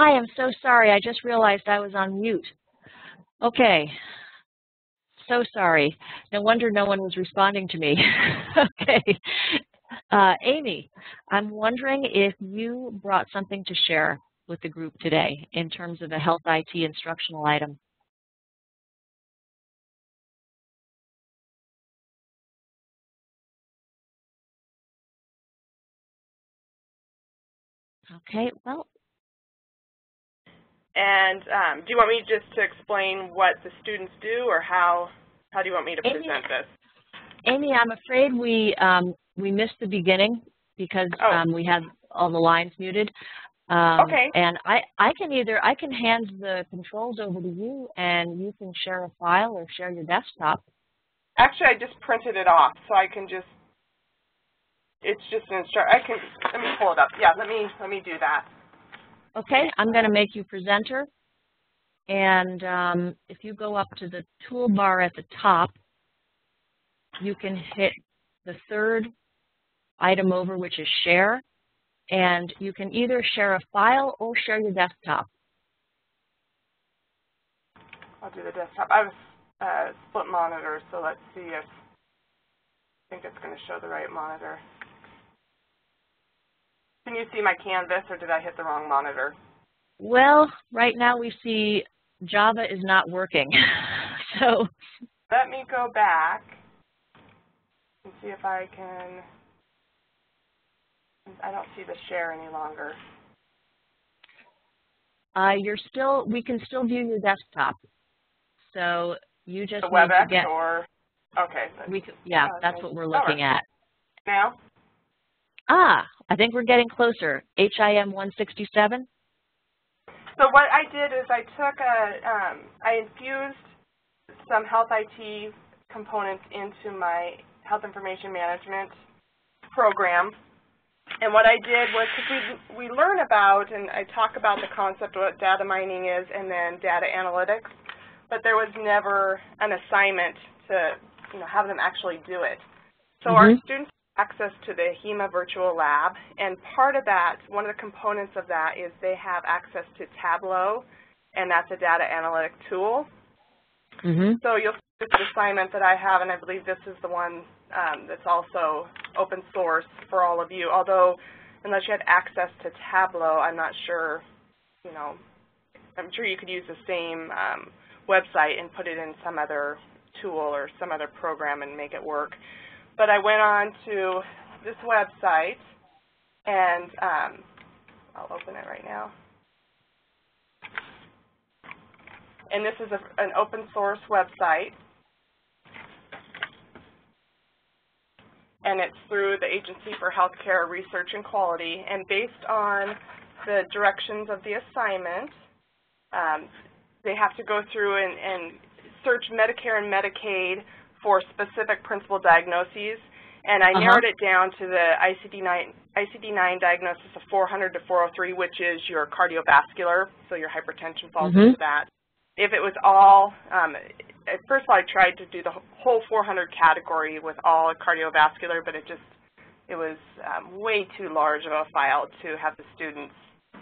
I am so sorry. I just realized I was on mute. Okay. So sorry. No wonder no one was responding to me. okay. Uh, Amy, I'm wondering if you brought something to share with the group today in terms of a health IT instructional item. Okay, well. And um, do you want me just to explain what the students do or how, how do you want me to Amy, present this? Amy, I'm afraid we, um, we missed the beginning because oh. um, we had all the lines muted. Um, okay. And I, I can either, I can hand the controls over to you and you can share a file or share your desktop. Actually, I just printed it off, so I can just, it's just an instruct, I can, let me pull it up. Yeah, let me, let me do that. Okay, I'm going to make you presenter. And um, if you go up to the toolbar at the top, you can hit the third item over, which is share. And you can either share a file or share your desktop. I'll do the desktop. I have a uh, split monitor, so let's see if I think it's going to show the right monitor. Can you see my canvas, or did I hit the wrong monitor? Well, right now we see Java is not working. so let me go back and see if I can I don't see the share any longer. Uh, you're still, we can still view your desktop. So you just the need WebEx to get, or, okay. We, yeah, uh, that's what we're looking at. Now? Ah, I think we're getting closer. HIM 167? So what I did is I took a, um, I infused some health IT components into my health information management program and what I did was, because we, we learn about, and I talk about the concept of what data mining is and then data analytics, but there was never an assignment to you know, have them actually do it. So mm -hmm. our mm-hmm. students access to the AHIMA virtual lab, and part of that, one of the components of that is they have access to Tableau, and that's a data analytic tool. Mm -hmm. So you'll see this assignment that I have, and I believe this is the one um, that's also open source for all of you. Although, unless you had access to Tableau, I'm not sure, you know, I'm sure you could use the same um, website and put it in some other tool or some other program and make it work. But I went on to this website, and um, I'll open it right now. And this is a, an open source website. and it's through the Agency for Healthcare Research and Quality. And based on the directions of the assignment, um, they have to go through and, and, search Medicare and Medicaid for specific principal diagnoses. And I uh -huh. narrowed it down to the ICD-9 ICD-9 diagnosis of 400 to 403, which is your cardiovascular, so your hypertension falls mm -hmm. into that. If it was all, um, first of all, I tried to do the whole 400 category with all cardiovascular, but it just, it was um, way too large of a file to have the students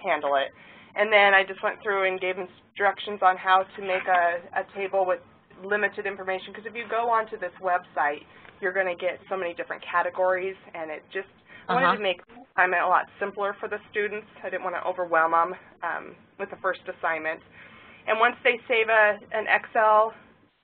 handle it. And then I just went through and gave instructions on how to make a, a table with limited information, because if you go onto this website, you're going to get so many different categories, and it just, I wanted uh -huh. to make assignment a lot simpler for the students. I didn't want to overwhelm them um, with the first assignment. And once they save a, an Excel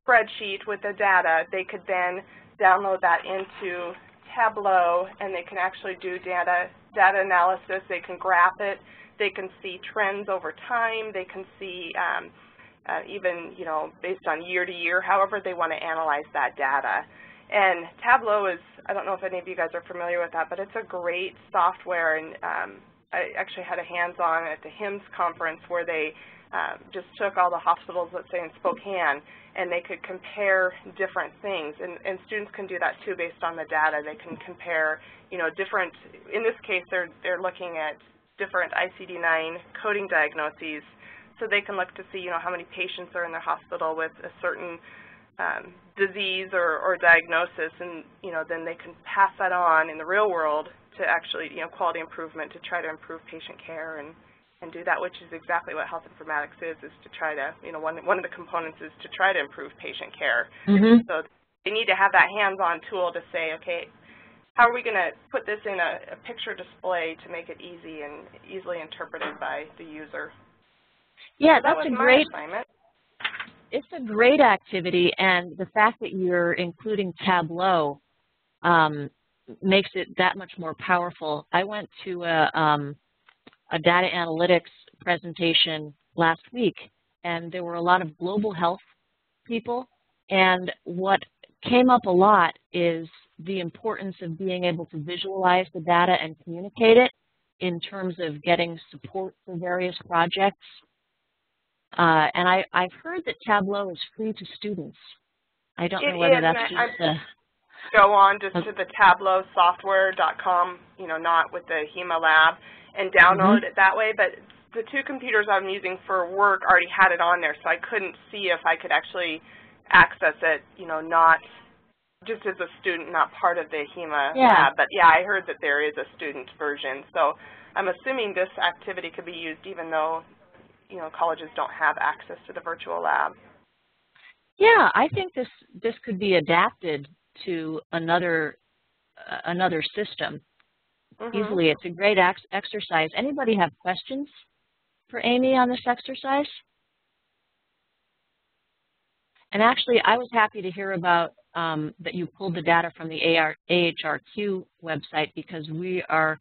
spreadsheet with the data, they could then download that into Tableau, and they can actually do data, data analysis. They can graph it. They can see trends over time. They can see um, uh, even, you know, based on year to year, however they want to analyze that data. And Tableau is, I don't know if any of you guys are familiar with that, but it's a great software. And um, I actually had a hands-on at the HIMSS conference where they um, just took all the hospitals, let's say in Spokane, and they could compare different things. And, and students can do that too based on the data. They can compare, you know, different, in this case, they're, they're looking at different ICD-9 coding diagnoses so they can look to see, you know, how many patients are in their hospital with a certain um, disease or, or diagnosis, and, you know, then they can pass that on in the real world to actually, you know, quality improvement to try to improve patient care and and do that, which is exactly what health informatics is, is to try to, you know, one, one of the components is to try to improve patient care. Mm -hmm. So they need to have that hands-on tool to say, okay, how are we going to put this in a, a, picture display to make it easy and easily interpreted by the user? Yeah, that's that a great assignment. It's a great activity, and the fact that you're including Tableau um, makes it that much more powerful. I went to a, um, a data analytics presentation last week, and there were a lot of global health people, and what came up a lot is the importance of being able to visualize the data and communicate it in terms of getting support for various projects. Uh, and I, I've heard that Tableau is free to students. I don't it know whether is, that's just a... Go on just to the tableausoftware.com, you know, not with the AHIMA lab, and download Mhm. it that way. But the two computers I'm using for work already had it on there, so I couldn't see if I could actually access it, you know, not just as a student, not part of the AHIMA Yeah. lab. But yeah, I heard that there is a student version. So I'm assuming this activity could be used even though, you know, colleges don't have access to the virtual lab. Yeah, I think this this could be adapted to another uh, another system Mhm. easily. It's a great ex exercise. Anybody have questions for Amy on this exercise? And actually, I was happy to hear about um, that you pulled the data from the AR, AHRQ website because we are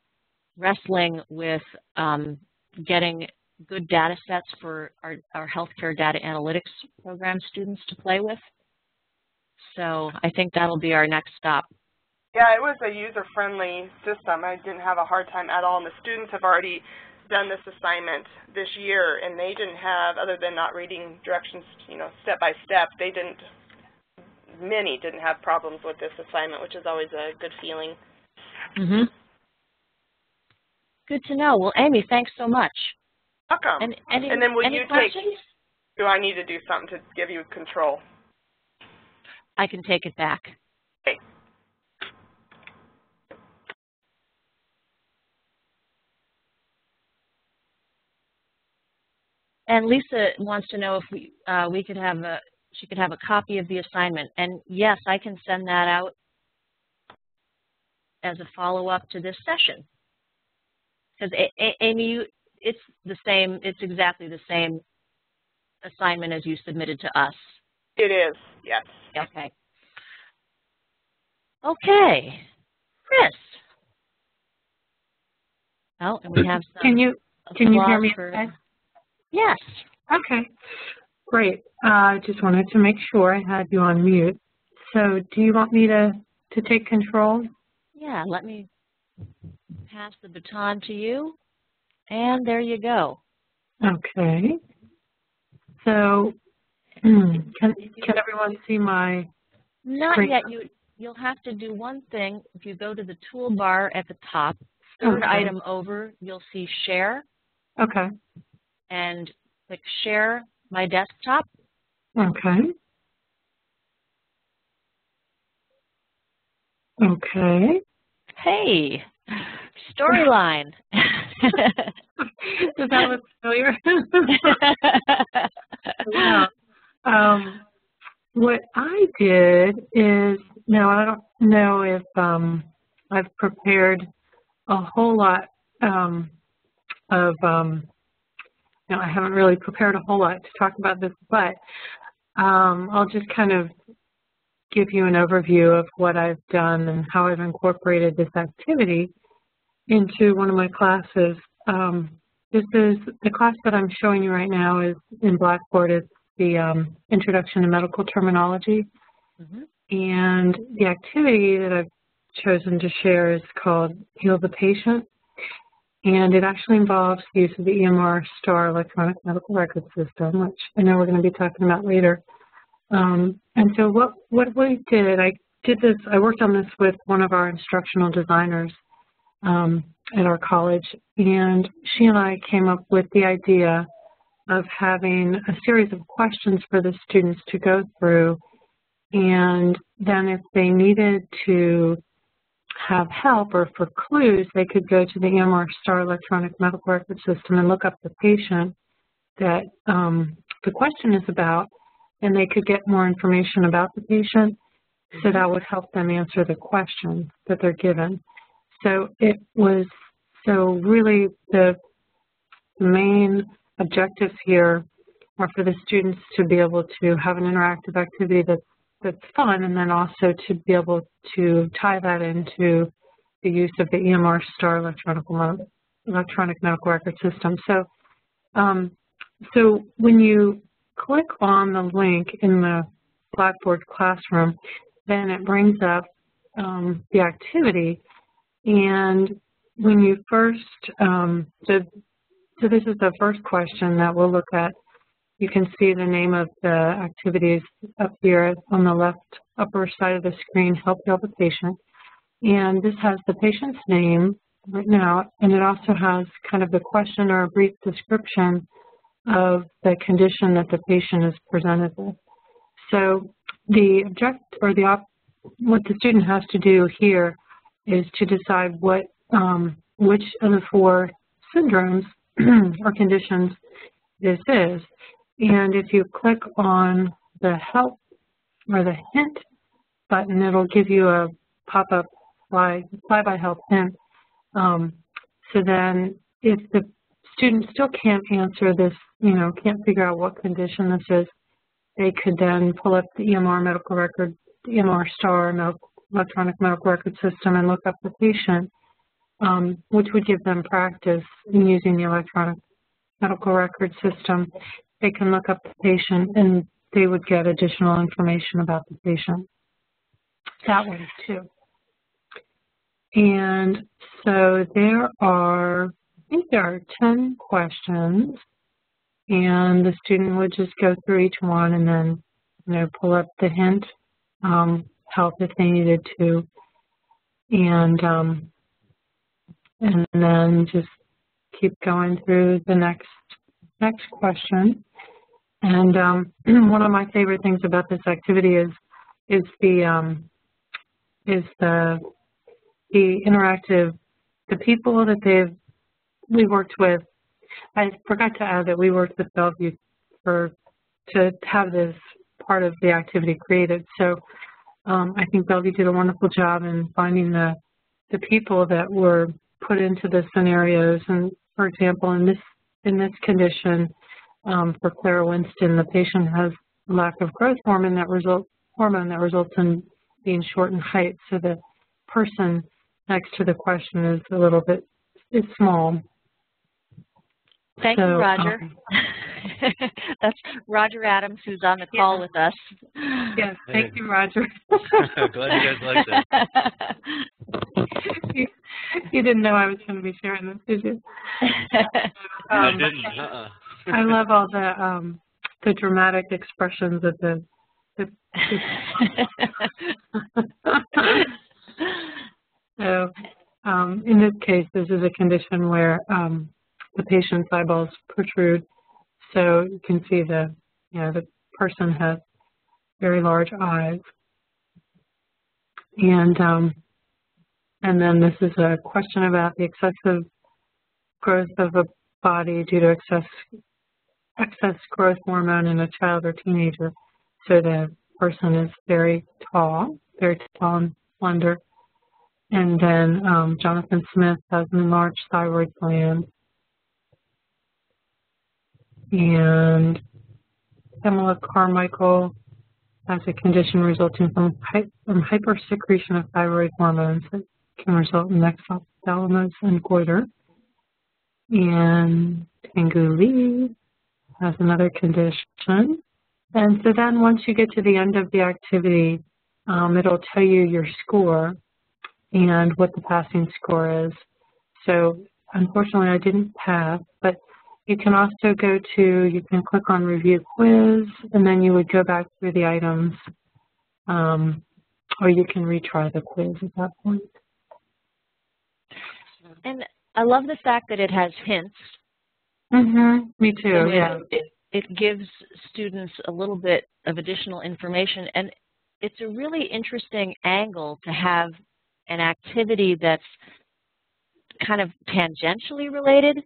wrestling with um, getting good data sets for our, our healthcare data analytics program students to play with. So I think that'll be our next stop. Yeah, it was a user-friendly system. I didn't have a hard time at all, and the students have already done this assignment this year, and they didn't have, other than not reading directions, you know, step by step, they didn't, many didn't have problems with this assignment, which is always a good feeling. Mm-hmm. Good to know. Well, Amy, thanks so much. Welcome. And, any, and then will you questions? take, do I need to do something to give you control? I can take it back. Okay. And Lisa wants to know if we uh, we could have a she could have a copy of the assignment. And yes, I can send that out as a follow-up to this session. Because Amy, you, it's the same. It's exactly the same assignment as you submitted to us. It is. Yes. Okay. Okay, Chris. Oh, and we have some. Can you can you hear me? For, okay? Yes. Okay. Great. I uh, just wanted to make sure I had you on mute. So, do you want me to to take control? Yeah. Let me pass the baton to you, and there you go. Okay. So, can can everyone see my? Not screen? yet. You you'll have to do one thing. If you go to the toolbar at the top, third Okay. item over, you'll see Share, Okay. and click Share My Desktop. Okay. Okay. Hey, storyline. Does that look familiar? yeah. Um, what I did is, now I don't know if um, I've prepared a whole lot um, of, um, no, I haven't really prepared a whole lot to talk about this, but um, I'll just kind of give you an overview of what I've done and how I've incorporated this activity into one of my classes. Um, this is the class that I'm showing you right now is in Blackboard. It's the um, Introduction to Medical Terminology. Mhm. And the activity that I've chosen to share is called Heal the Patient. And it actually involves the use of the EMR STAR electronic medical record system, which I know we're going to be talking about later. Um, and so what, what we did, I did this, I worked on this with one of our instructional designers um, at our college, and she and I came up with the idea of having a series of questions for the students to go through, and then if they needed to have help or for clues, they could go to the EMR STAR electronic medical record system and look up the patient that um, the question is about, and they could get more information about the patient, so that would help them answer the question that they're given. So it was, so really the main objectives here are for the students to be able to have an interactive activity that's, that's fun and then also to be able to tie that into the use of the EMR STAR electronic, electronic medical record system. So, um, so when you click on the link in the Blackboard classroom, then it brings up um, the activity. And when you first, um, so, so this is the first question that we'll look at. You can see the name of the activities up here on the left upper side of the screen, Help Heal the Patient. And this has the patient's name written out, and it also has kind of the question or a brief description of the condition that the patient is presented with. So the object or the op what the student has to do here is to decide what um, which of the four syndromes or conditions this is. And if you click on the help or the hint button, it'll give you a pop-up fly, fly by help hint. Um, so then if the student still can't answer this, you know, can't figure out what condition this is, they could then pull up the EMR medical record, the EMR STAR electronic medical record system and look up the patient, um, which would give them practice in using the electronic medical record system. They can look up the patient and they would get additional information about the patient that way too. And so there are, I think there are 10 questions and the student would just go through each one and then you know pull up the hint um, help if they needed to. And um, and then just keep going through the next next question. And um, one of my favorite things about this activity is is the um, is the the interactive the people that they've we worked with. I forgot to add that we worked with Bellevue for to have this part of the activity created. So I think Bellevue did a wonderful job in finding the the people that were put into the scenarios. And for example, in this in this condition, um, for Clara Winston, the patient has lack of growth hormone that result hormone that results in being short in height. So the person next to the question is a little bit is small. Thank so, you, Roger. Um, That's Roger Adams, who's on the call yeah. with us. Yes, thank hey. you, Roger. Glad you guys liked it. you, you, didn't know I was going to be sharing this, did you? Um, I didn't. Uh -uh. I love all the um, the dramatic expressions of the. the, the so, um, in this case, this is a condition where um, the patient's eyeballs protrude. So you can see the, you know, the person has very large eyes. And, um, and then this is a question about the excessive growth of a body due to excess, excess growth hormone in a child or teenager. So the person is very tall, very tall and slender. And then um, Jonathan Smith has an enlarged thyroid gland and Pamela Carmichael has a condition resulting from, hy from hypersecretion of thyroid hormones that can result in exophthalmos and goiter. And Tangu Lee has another condition. And so then once you get to the end of the activity, um, it'll tell you your score and what the passing score is. So unfortunately I didn't pass, but you can also go to, you can click on review quiz, and then you would go back through the items, um, or you can retry the quiz at that point. And I love the fact that it has hints. Mm-hmm. Me too, yeah. It, it, it gives students a little bit of additional information, and it's a really interesting angle to have an activity that's kind of tangentially related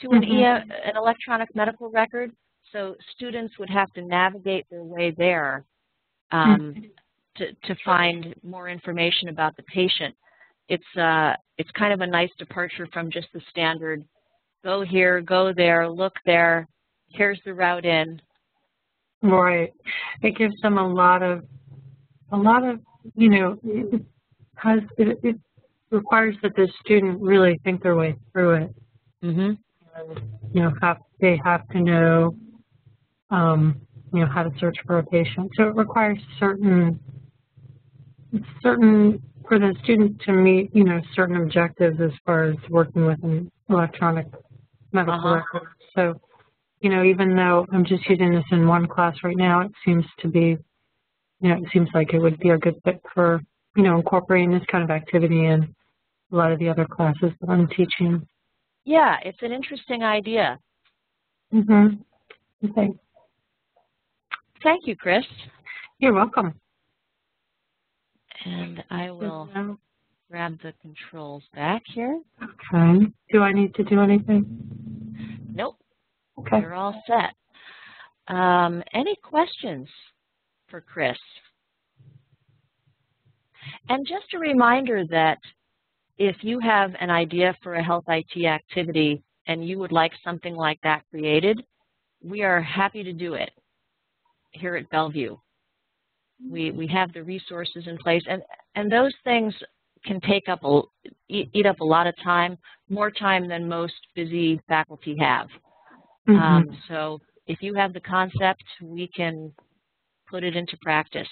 to an, Mhm. e an electronic medical record. So students would have to navigate their way there um, to, to find more information about the patient. It's, uh, it's kind of a nice departure from just the standard go here, go there, look there, here's the route in. Right. It gives them a lot of, a lot of, you know, it has, it, it requires that the student really think their way through it. Mm-hmm. And, you know, have, they have to know, um, you know, how to search for a patient. So it requires certain, certain, for the student to meet, you know, certain objectives as far as working with an electronic medical Uh-huh. record. So, you know, even though I'm just using this in one class right now, it seems to be, you know, it seems like it would be a good fit for, you know, incorporating this kind of activity in a lot of the other classes that I'm teaching. Yeah, it's an interesting idea. Mm-hmm. Okay. Thank you, Chris. You're welcome. And I will grab the controls back here. Okay. Do I need to do anything? Nope, Okay. you're all set. Um, any questions for Chris? And just a reminder that if you have an idea for a health IT activity and you would like something like that created, we are happy to do it here at Bellevue. We, we have the resources in place, and, and those things can take up a, eat, up a lot of time, more time than most busy faculty have. Mhm. Um, so if you have the concept, we can put it into practice.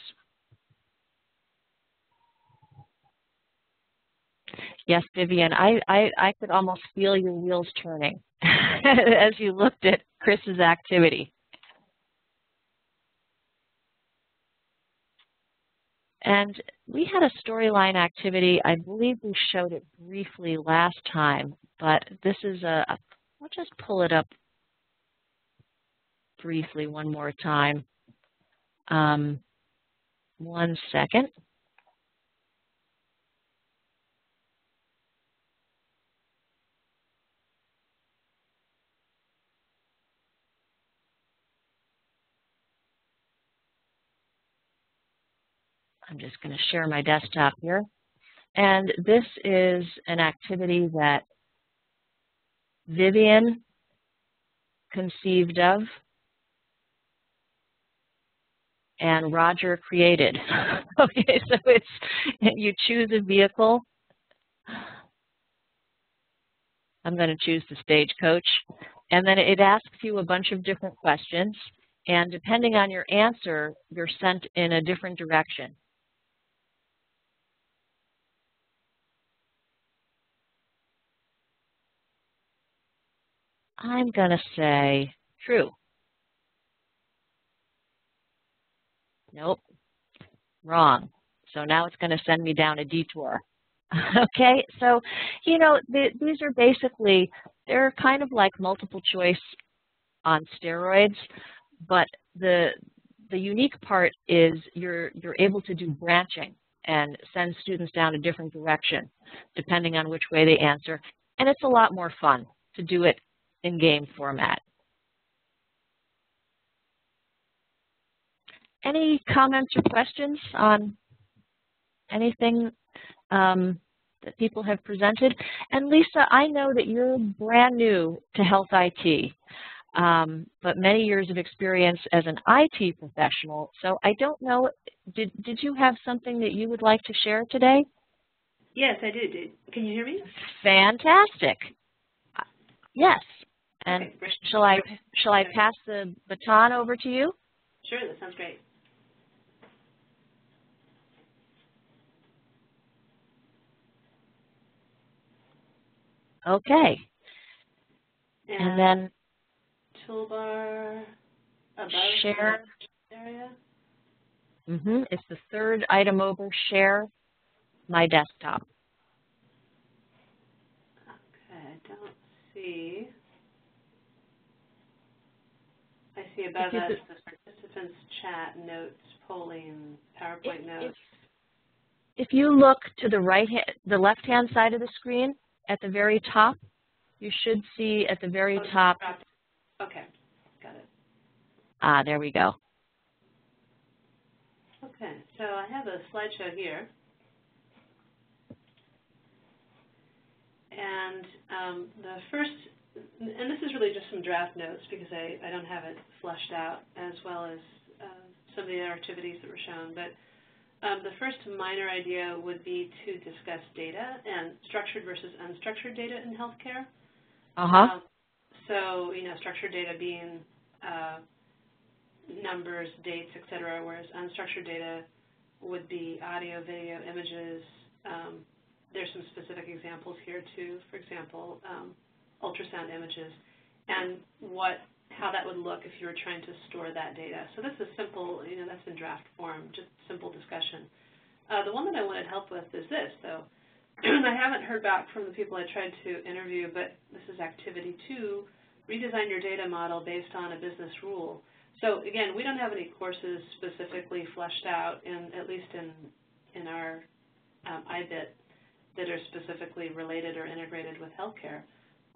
Yes, Vivian, I, I, I could almost feel your wheels turning as you looked at Chris's activity. And we had a storyline activity. I believe we showed it briefly last time, but this is a, a I'll just pull it up briefly one more time. Um, one second. I'm just going to share my desktop here. And this is an activity that Vivian conceived of and Roger created. okay, so it's you choose a vehicle. I'm going to choose the stagecoach. And then it asks you a bunch of different questions. And depending on your answer, you're sent in a different direction. I'm going to say true. Nope, wrong. So now it's going to send me down a detour. okay, so, you know, the, these are basically, they're kind of like multiple choice on steroids, but the, the unique part is you're, you're able to do branching and send students down a different direction depending on which way they answer. And it's a lot more fun to do it in game format. Any comments or questions on anything um, that people have presented? And Lisa, I know that you're brand new to health IT, um, but many years of experience as an IT professional. So I don't know, did, did you have something that you would like to share today? Yes, I do. do. Can you hear me? Fantastic. Yes. And Okay, shall I shall I pass the baton over to you? Sure, that sounds great. Okay. And then toolbar above Share. area. hmm it's the third item over, share my desktop. Okay, I don't see. I see above us the participants chat, notes, polling, PowerPoint If- notes. if you look to the right hand, the left-hand side of the screen, at the very top, you should see at the very Oh, top, Okay, got it. ah, there we go. Okay, so I have a slideshow here. And um, the first, and this is really just some draft notes because I, I don't have it fleshed out as well as uh, some of the other activities that were shown. But um, the first minor idea would be to discuss data and structured versus unstructured data in healthcare. Uh-huh. Um, so, you know, structured data being uh, numbers, dates, et cetera, whereas unstructured data would be audio, video, images. Um, there's some specific examples here too, for example, um, ultrasound images, and what, how that would look if you were trying to store that data. So this is simple, you know, that's in draft form, just simple discussion. Uh, the one that I wanted help with is this, though. I haven't heard back from the people I tried to interview, but this is activity two, redesign your data model based on a business rule. So again, we don't have any courses specifically fleshed out, in, at least in, in our um, IBIT, that are specifically related or integrated with healthcare.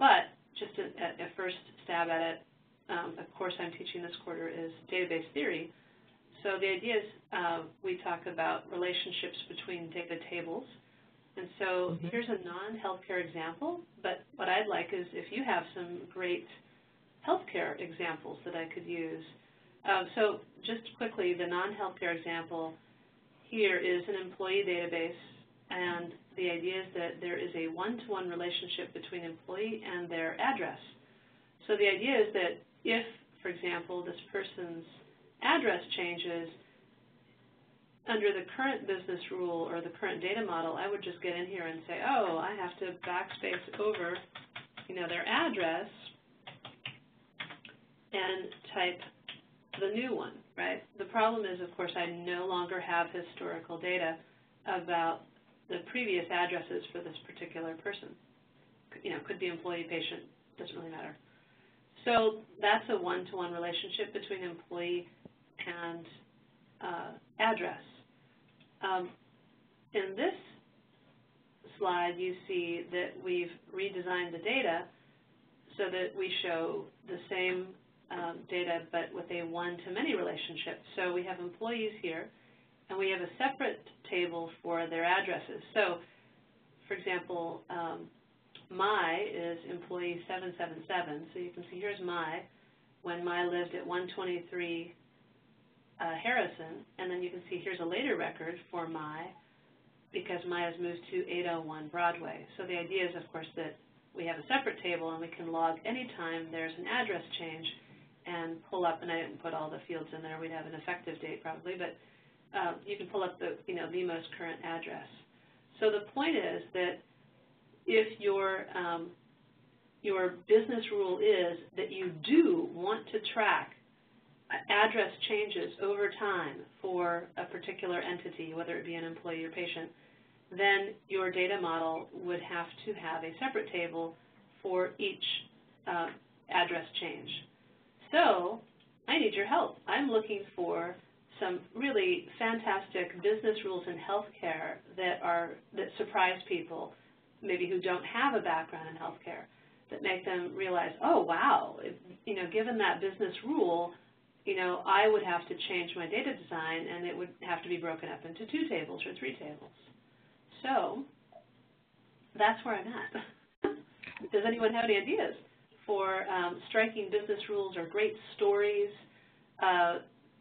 But just a, a first stab at it, um, a course I'm teaching this quarter is database theory. So the idea is uh, we talk about relationships between data tables. And so Mhm. here's a non-healthcare example, but what I'd like is if you have some great healthcare examples that I could use. Um, so just quickly, the non-healthcare example here is an employee database, and the idea is that there is a one-to-one relationship between employee and their address. So the idea is that if, for example, this person's address changes, under the current business rule or the current data model, I would just get in here and say, oh, I have to backspace over, you know, their address and type the new one, right? The problem is, of course, I no longer have historical data about the previous addresses for this particular person. You know, could be employee, patient, doesn't really matter. So that's a one-to-one relationship between employee and uh, address. Um, in this slide, you see that we've redesigned the data so that we show the same um, data but with a one-to-many relationship. So we have employees here, and we have a separate table for their addresses. So, for example, um, my is employee 777. So you can see here's my, when my lived at 123 uh, Harrison, and then you can see here's a later record for my, because my has moved to 801 Broadway. So the idea is, of course, that we have a separate table and we can log anytime there's an address change and pull up, and I didn't put all the fields in there, we'd have an effective date probably, but um, you can pull up the, you know, the most current address. So the point is that if your, um, your business rule is that you do want to track address changes over time for a particular entity, whether it be an employee or patient, then your data model would have to have a separate table for each uh, address change. So I need your help. I'm looking for some really fantastic business rules in healthcare that are that surprise people, maybe who don't have a background in healthcare, that make them realize, oh wow, if, you know, given that business rule, you know, I would have to change my data design and it would have to be broken up into two tables or three tables. So that's where I'm at. Does anyone have any ideas for um, striking business rules or great stories, uh,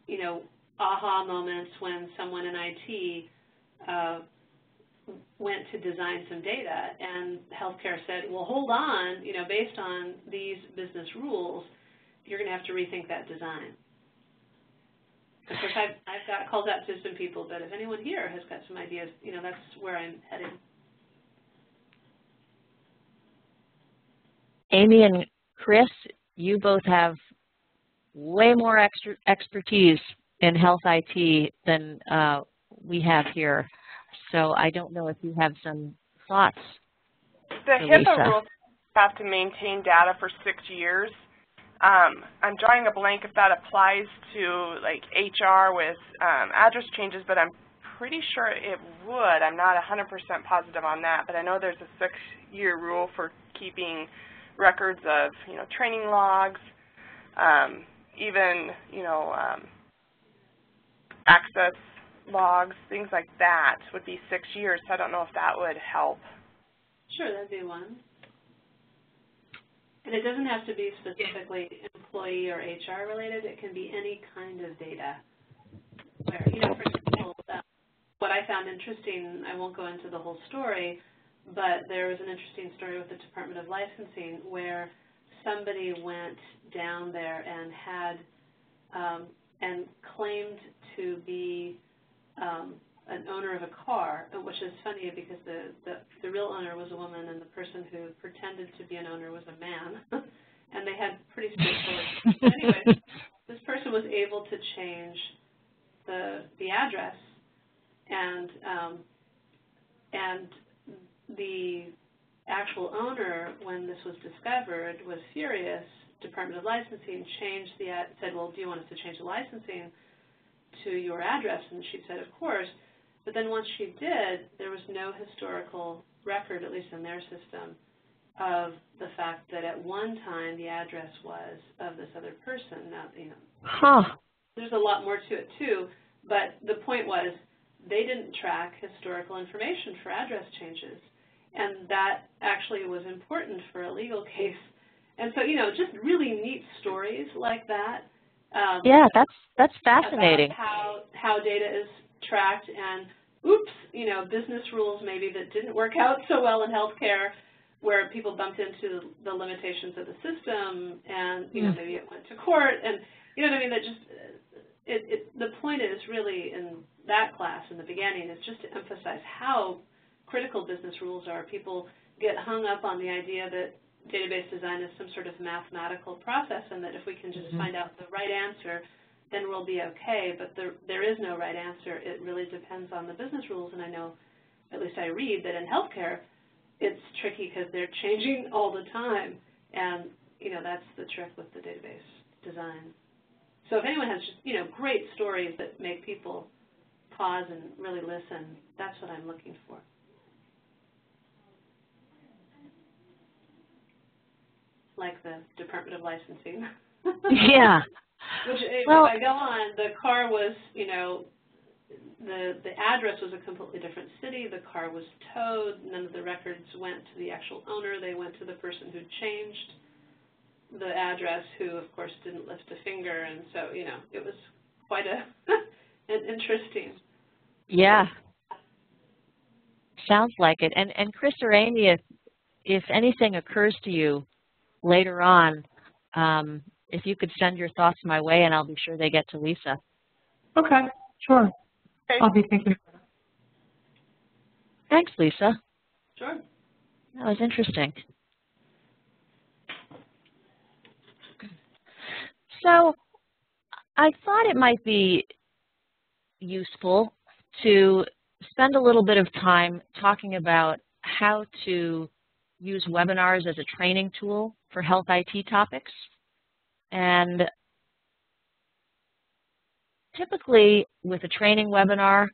you know, aha moments when someone in IT uh, went to design some data and healthcare said, well, hold on, you know, based on these business rules, you're going to have to rethink that design. Of course, I've, I've got called out to some people, but if anyone here has got some ideas, you know, that's where I'm heading. Amy and Chris, you both have way more extra expertise in health IT than uh, we have here. So I don't know if you have some thoughts. The HIPAA rules have to maintain data for six years. Um, I'm drawing a blank if that applies to like HR with um, address changes, but I'm pretty sure it would. I'm not 100% positive on that, but I know there's a six-year rule for keeping records of, you know, training logs, um, even, you know, um, access logs, things like that would be six years. So I don't know if that would help. Sure, that'd be one. And it doesn't have to be specifically employee or HR related. It can be any kind of data. Where, you know, for example, uh, what I found interesting, I won't go into the whole story, but there was an interesting story with the Department of Licensing where somebody went down there and had um, and claimed to be um, an owner of a car, which is funny because the, the, the real owner was a woman and the person who pretended to be an owner was a man. and they had pretty straightforward. anyway, this person was able to change the the address, and um, and the actual owner, when this was discovered, was furious. Department of Licensing changed the ad, said, "Well, do you want us to change the licensing to your address?" And she said, "Of course." But then once she did, there was no historical record, at least in their system, of the fact that at one time the address was of this other person. Now, you know, huh. there's a lot more to it too, but the point was they didn't track historical information for address changes, and that actually was important for a legal case. And so, you know, just really neat stories like that. Um, yeah, that's that's fascinating. how how data is tracked and oops, you know, business rules maybe that didn't work out so well in healthcare where people bumped into the limitations of the system and, you know, hmm. maybe it went to court and, you know what I mean, that just, it, it, the point is really in that class in the beginning is just to emphasize how critical business rules are. People get hung up on the idea that database design is some sort of mathematical process and that if we can just mm -hmm. find out the right answer, then we'll be okay. But there, there is no right answer. It really depends on the business rules. And I know, at least I read, that in healthcare, it's tricky because they're changing all the time. And, you know, that's the trick with the database design. So if anyone has just, you know, great stories that make people pause and really listen, that's what I'm looking for. Like the Department of Licensing. yeah. Which, if well, I go on, the car was, you know, the the address was a completely different city. The car was towed. None of the records went to the actual owner. They went to the person who changed the address, who of course didn't lift a finger. And so, you know, it was quite a an interesting. Yeah. Sounds like it. And and Chris or Amy, if if anything occurs to you later on, um, if you could send your thoughts my way, and I'll be sure they get to Lisa. Okay, sure. Okay. I'll be thinking. Thanks, Lisa. Sure. That was interesting. So I thought it might be useful to spend a little bit of time talking about how to use webinars as a training tool for health IT topics. And typically with a training webinar,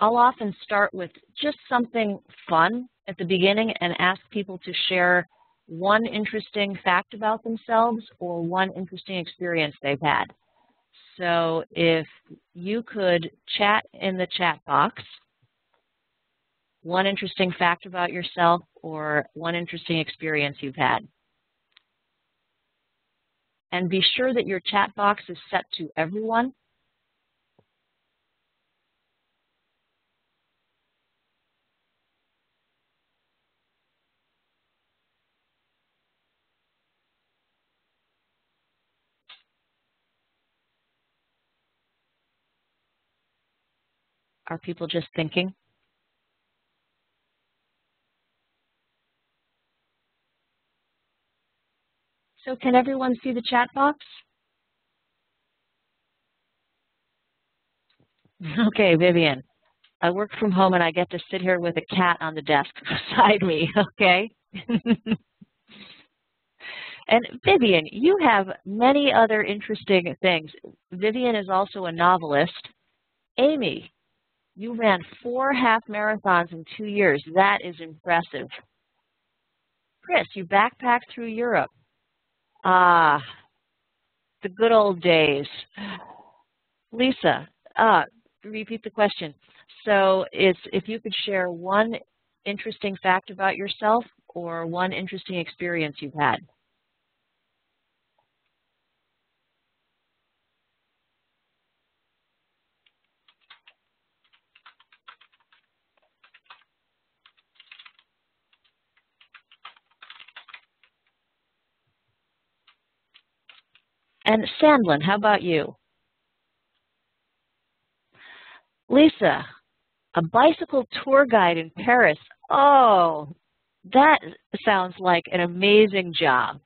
I'll often start with just something fun at the beginning and ask people to share one interesting fact about themselves or one interesting experience they've had. So if you could chat in the chat box, one interesting fact about yourself or one interesting experience you've had. And be sure that your chat box is set to everyone. Are people just thinking? So can everyone see the chat box? Okay, Vivian. I work from home and I get to sit here with a cat on the desk beside me, okay? and Vivian, you have many other interesting things. Vivian is also a novelist. Amy, You ran four half marathons in two years. That is impressive. Chris, you backpacked through Europe. Ah, the good old days. Lisa, uh, repeat the question. So it's if you could share one interesting fact about yourself or one interesting experience you've had. And Sandlin, how about you? Lisa, a bicycle tour guide in Paris. Oh, that sounds like an amazing job.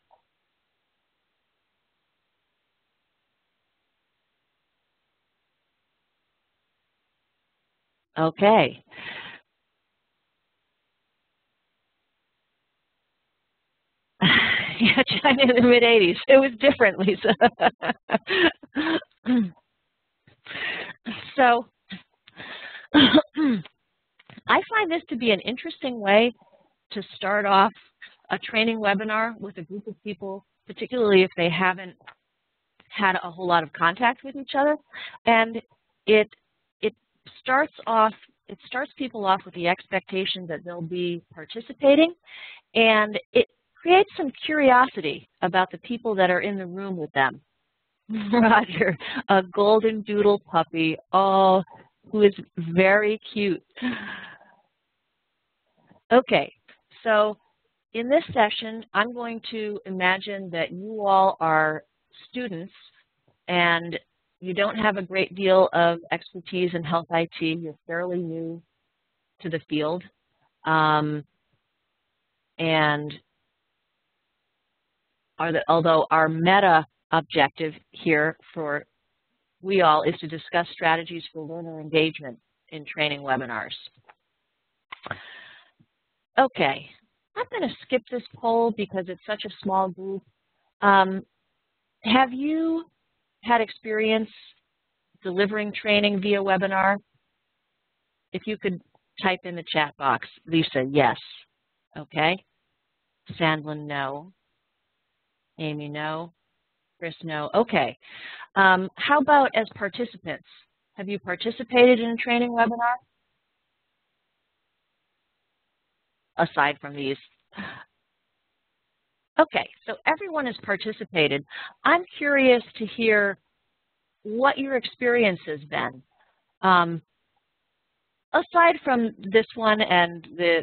Okay. yeah, China in the mid 80s. It was different, Lisa. so I find this to be an interesting way to start off a training webinar with a group of people, particularly if they haven't had a whole lot of contact with each other. And it it starts off it starts people off with the expectation that they'll be participating and it create some curiosity about the people that are in the room with them. Roger, a golden doodle puppy, oh, who is very cute. Okay, so in this session, I'm going to imagine that you all are students and you don't have a great deal of expertise in health IT. You're fairly new to the field. Um, and the, although our meta objective here for we all is to discuss strategies for learner engagement in training webinars. Okay, I'm going to skip this poll because it's such a small group. Um, have you had experience delivering training via webinar? If you could type in the chat box, Lisa, yes. Okay. Sandlin, no. Amy, no. Chris, no. Okay. Um, how about as participants? Have you participated in a training webinar? Aside from these. Okay, so everyone has participated. I'm curious to hear what your experience has been. Um, aside from this one and the,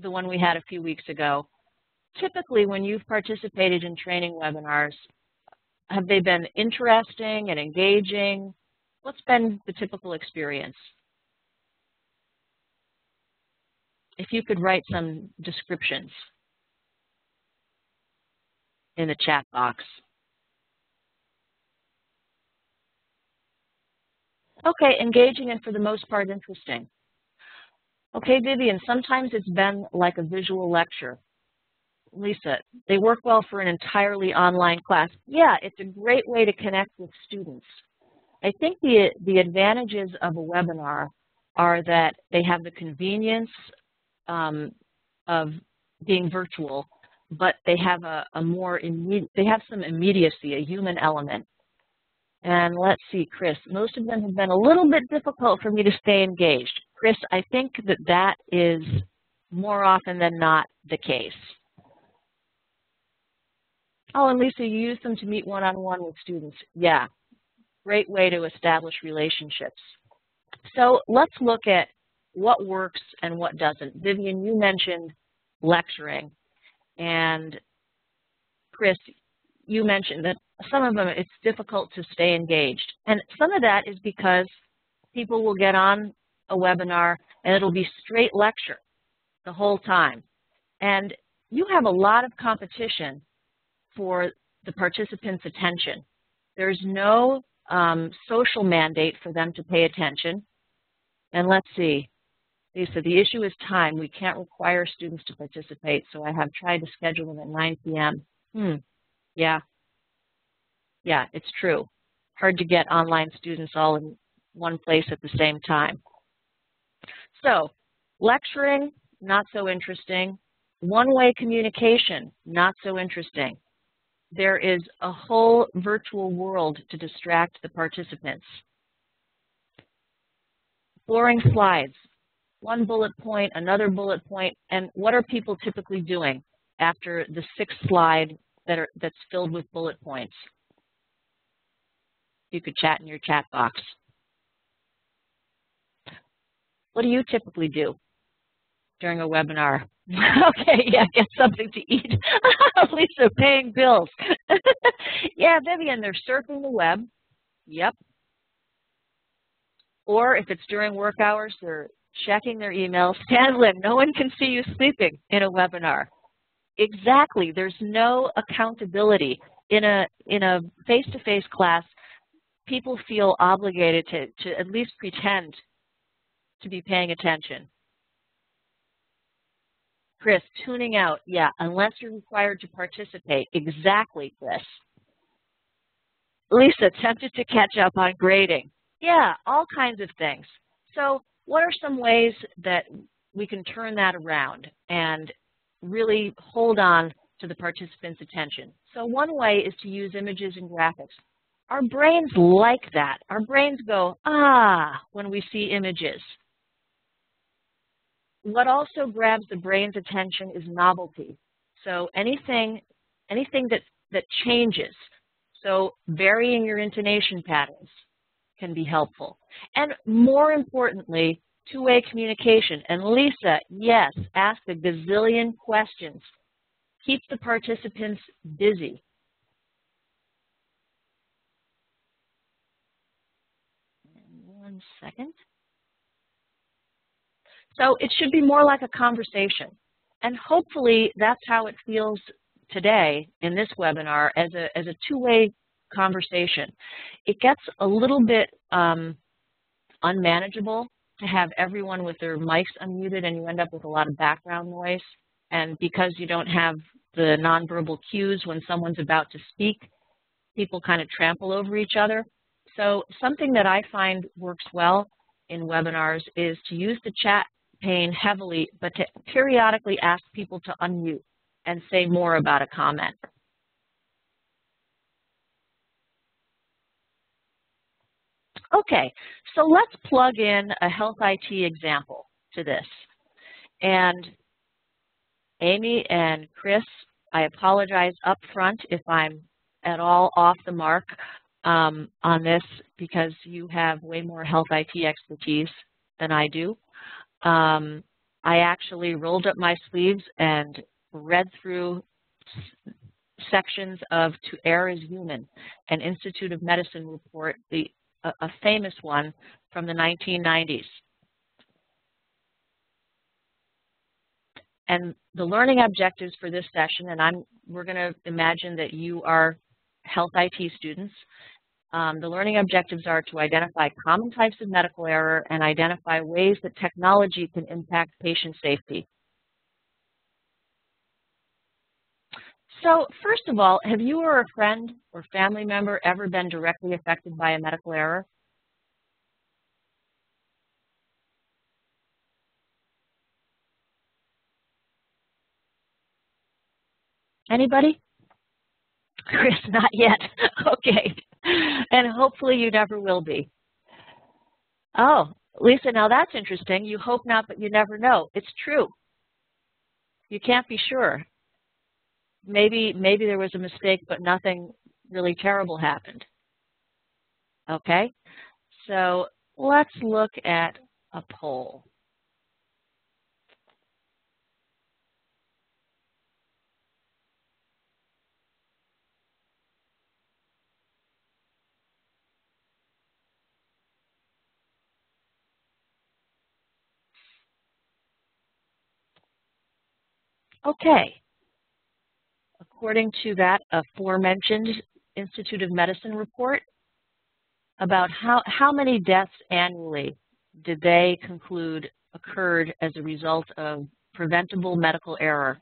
the one we had a few weeks ago, typically when you've participated in training webinars, have they been interesting and engaging? What's been the typical experience? If you could write some descriptions in the chat box. Okay, engaging and for the most part interesting. Okay, Vivian, sometimes it's been like a visual lecture. Lisa, they work well for an entirely online class. Yeah, it's a great way to connect with students. I think the, the advantages of a webinar are that they have the convenience um, of being virtual, but they have a, a more, they have some immediacy, a human element. And let's see, Chris, most of them have been a little bit difficult for me to stay engaged. Chris, I think that that is more often than not the case. Oh, and Lisa, you use them to meet one-on-one -on -one with students. Yeah, great way to establish relationships. So let's look at what works and what doesn't. Vivian, you mentioned lecturing. And Chris, you mentioned that some of them it's difficult to stay engaged. And some of that is because people will get on a webinar and it'll be straight lecture the whole time. And you have a lot of competition for the participants' attention. There's no um, social mandate for them to pay attention. And let's see, Lisa, the issue is time. We can't require students to participate, so I have tried to schedule them at 9 p.m. Hmm, yeah. Yeah, it's true. Hard to get online students all in one place at the same time. So lecturing, not so interesting. One-way communication, not so interesting. There is a whole virtual world to distract the participants. Boring slides, one bullet point, another bullet point, and what are people typically doing after the sixth slide that are, that's filled with bullet points? You could chat in your chat box. What do you typically do during a webinar? okay, yeah, get something to eat. At least they're paying bills. yeah, Vivian, they're surfing the web. Yep. Or if it's during work hours, they're checking their emails. Stanley, no one can see you sleeping in a webinar. Exactly. There's no accountability. In a in a face-to-face -face class, people feel obligated to, to at least pretend to be paying attention. Chris, tuning out. Yeah, unless you're required to participate. Exactly, Chris. Lisa, tempted to catch up on grading. Yeah, all kinds of things. So what are some ways that we can turn that around and really hold on to the participants' attention? So one way is to use images and graphics. Our brains like that. Our brains go, ah, when we see images. What also grabs the brain's attention is novelty. So anything, anything that, that changes. So varying your intonation patterns can be helpful. And more importantly, two-way communication. And Lisa, yes, ask a gazillion questions. Keep the participants busy. One second. So it should be more like a conversation. And hopefully that's how it feels today in this webinar as a, as a two-way conversation. It gets a little bit um, unmanageable to have everyone with their mics unmuted and you end up with a lot of background noise. And because you don't have the nonverbal cues when someone's about to speak, people kind of trample over each other. So something that I find works well in webinars is to use the chat pane heavily, but to periodically ask people to unmute and say more about a comment. Okay, so let's plug in a health IT example to this. And Amy and Chris, I apologize up front if I'm at all off the mark um, on this because you have way more health IT expertise than I do. Um, I actually rolled up my sleeves and read through sections of To Err is Human, an Institute of Medicine report, the, a, a famous one from the 1990s. And the learning objectives for this session, and I'm, we're going to imagine that you are health IT students, um, the learning objectives are to identify common types of medical error and identify ways that technology can impact patient safety. So first of all, have you or a friend or family member ever been directly affected by a medical error? Anybody? Chris, not yet. okay and hopefully you never will be. Oh, Lisa, now that's interesting. You hope not, but you never know. It's true. You can't be sure. Maybe, maybe there was a mistake, but nothing really terrible happened. Okay? So let's look at a poll. Okay. According to that aforementioned Institute of Medicine report, about how, how many deaths annually did they conclude occurred as a result of preventable medical error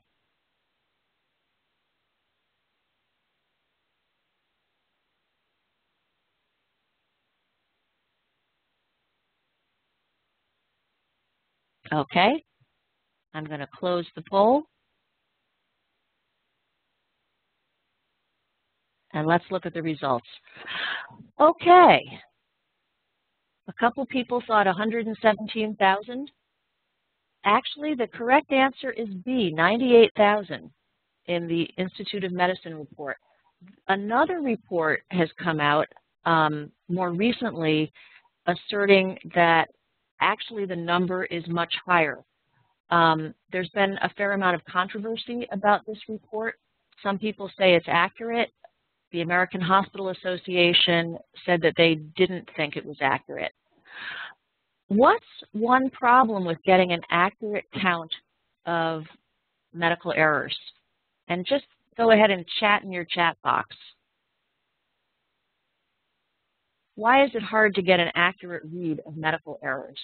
Okay. I'm going to close the poll. And let's look at the results. Okay. A couple people thought 117,000. Actually, the correct answer is B, 98,000 in the Institute of Medicine report. Another report has come out um, more recently asserting that actually the number is much higher. Um, there's been a fair amount of controversy about this report. Some people say it's accurate. The American Hospital Association said that they didn't think it was accurate. What's one problem with getting an accurate count of medical errors? And just go ahead and chat in your chat box. Why is it hard to get an accurate read of medical errors?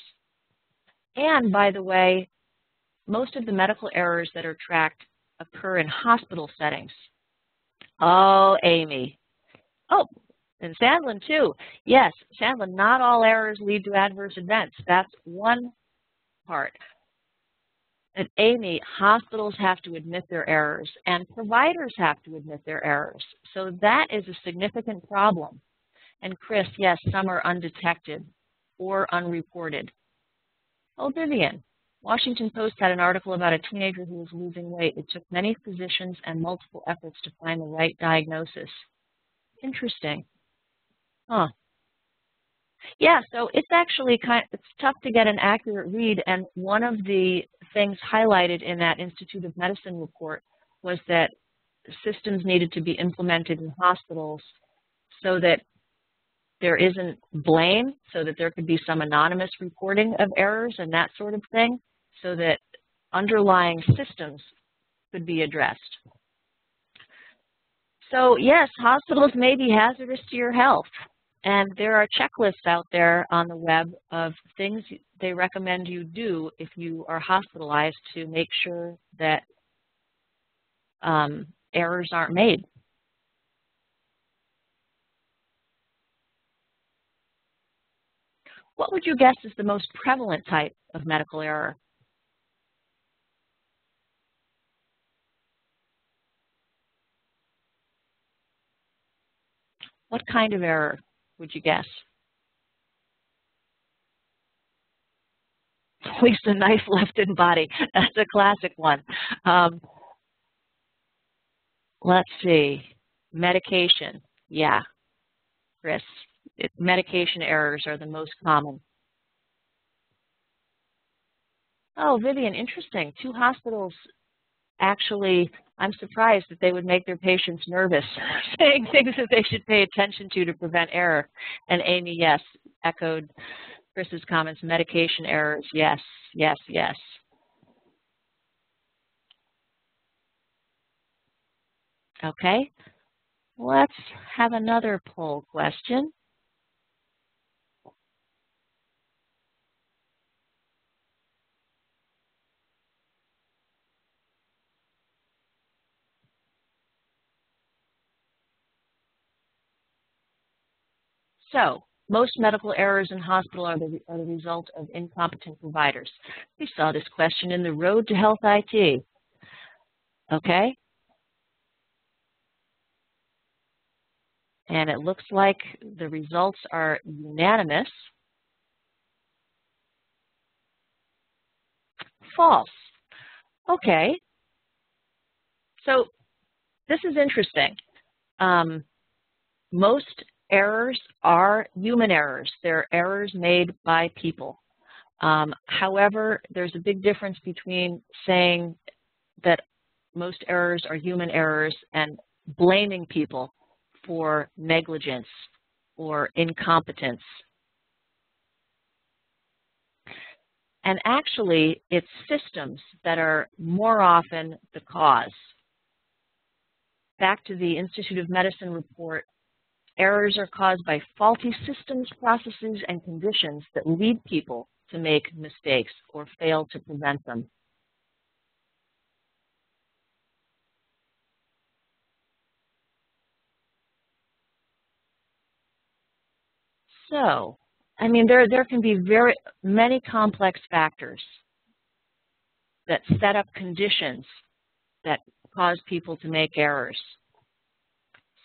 And by the way, most of the medical errors that are tracked occur in hospital settings. Oh, Amy. Oh, and Sandlin too. Yes, Sandlin, not all errors lead to adverse events. That's one part. And Amy, hospitals have to admit their errors and providers have to admit their errors. So that is a significant problem. And Chris, yes, some are undetected or unreported. Oh, Vivian, Washington Post had an article about a teenager who was losing weight. It took many physicians and multiple efforts to find the right diagnosis. Interesting. Huh. Yeah, so it's actually kind of, it's tough to get an accurate read, and one of the things highlighted in that Institute of Medicine report was that systems needed to be implemented in hospitals so that there isn't blame, so that there could be some anonymous reporting of errors and that sort of thing, so that underlying systems could be addressed. So yes, hospitals may be hazardous to your health. And there are checklists out there on the web of things they recommend you do if you are hospitalized to make sure that um, errors aren't made. What would you guess is the most prevalent type of medical error? What kind of error? would you guess? Lisa a knife left in body. That's a classic one. Um, let's see. Medication. Yeah, Chris. It, medication errors are the most common. Oh, Vivian, interesting. Two hospitals actually, I'm surprised that they would make their patients nervous, saying things that they should pay attention to to prevent error. And Amy, yes, echoed Chris's comments, medication errors, yes, yes, yes. Okay, let's have another poll question. So most medical errors in hospital are the, are the result of incompetent providers. We saw this question in the Road to Health IT. Okay? And it looks like the results are unanimous. False. Okay. So this is interesting. Um, most errors are human errors. They're errors made by people. Um, however, there's a big difference between saying that most errors are human errors and blaming people for negligence or incompetence. And actually, it's systems that are more often the cause. Back to the Institute of Medicine report, Errors are caused by faulty systems, processes, and conditions that lead people to make mistakes or fail to prevent them. So, I mean, there, there can be very many complex factors that set up conditions that cause people to make errors.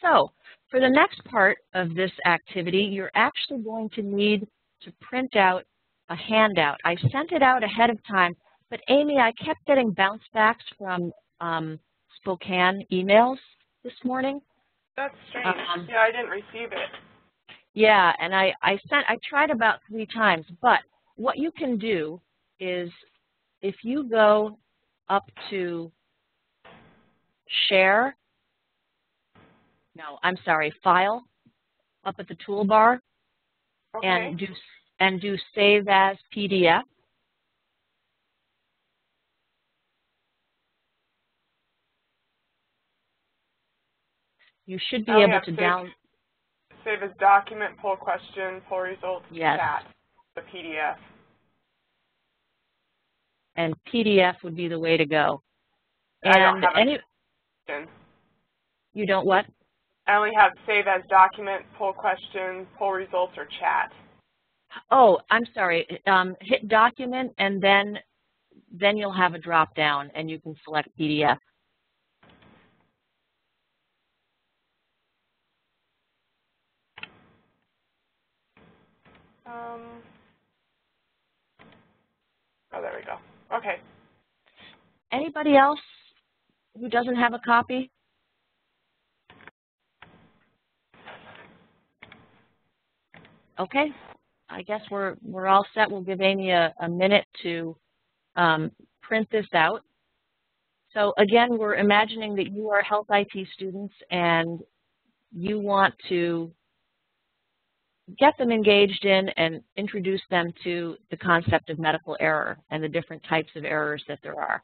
So for the next part of this activity, you're actually going to need to print out a handout. I sent it out ahead of time, but Amy, I kept getting bounce backs from um, Spokane emails this morning. That's strange. Um, yeah, I didn't receive it. Yeah, and I, I sent I tried about three times, but what you can do is if you go up to share, no, I'm sorry, file up at the toolbar Okay. and do and do save as PDF. You should be Oh, able yeah, to save- down Save as document, pull question, pull results, Yes. chat, the PDF. and PDF would be the way to go. I don't And any you don't what? I only have save as document, pull question, pull results, or chat. Oh, I'm sorry. Um, hit document and then then you'll have a drop down and you can select PDF. Um, oh, there we go. Okay. Anybody else who doesn't have a copy? Okay, I guess we're we're all set. We'll give Amy a, a minute to um, print this out. So again, we're imagining that you are health IT students and you want to get them engaged in and introduce them to the concept of medical error and the different types of errors that there are.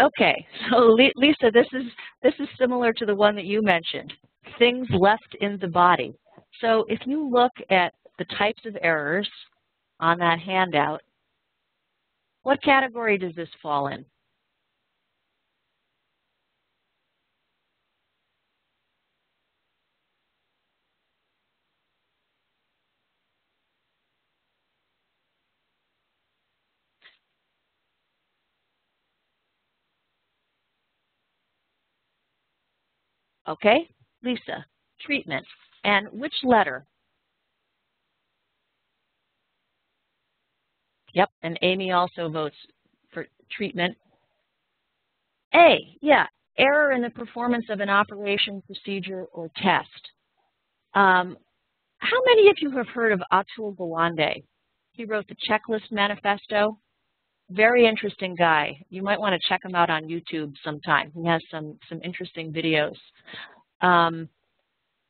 Okay, so Lisa, this is this is similar to the one that you mentioned, things left in the body. So if you look at the types of errors on that handout, what category does this fall in? Okay, Lisa, treatment. And which letter? Yep, and Amy also votes for treatment. A, yeah, error in the performance of an operation, procedure, or test. Um, how many of you have heard of Atul Gawande? He wrote the Checklist Manifesto. Very interesting guy. You might want to check him out on YouTube sometime. He has some, some interesting videos. Um,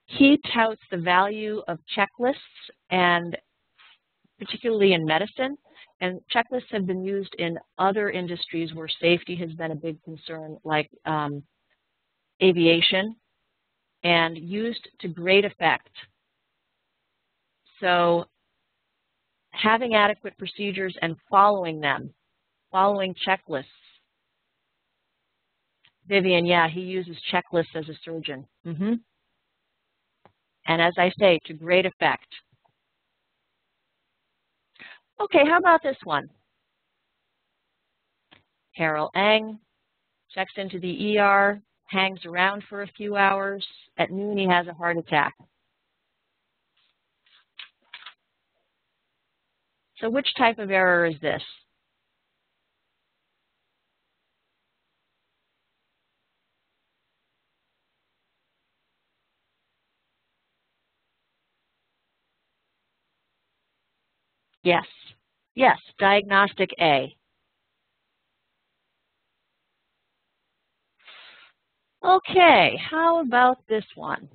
he touts the value of checklists and particularly in medicine. And checklists have been used in other industries where safety has been a big concern, like um, aviation, and used to great effect. So having adequate procedures and following them, following checklists. Vivian, yeah, he uses checklists as a surgeon. Mm -hmm. And as I say, to great effect. Okay, how about this one? Carol Eng checks into the ER, hangs around for a few hours. At noon, he has a heart attack. So which type of error is this? Yes. Yes, diagnostic A. Okay, how about this one?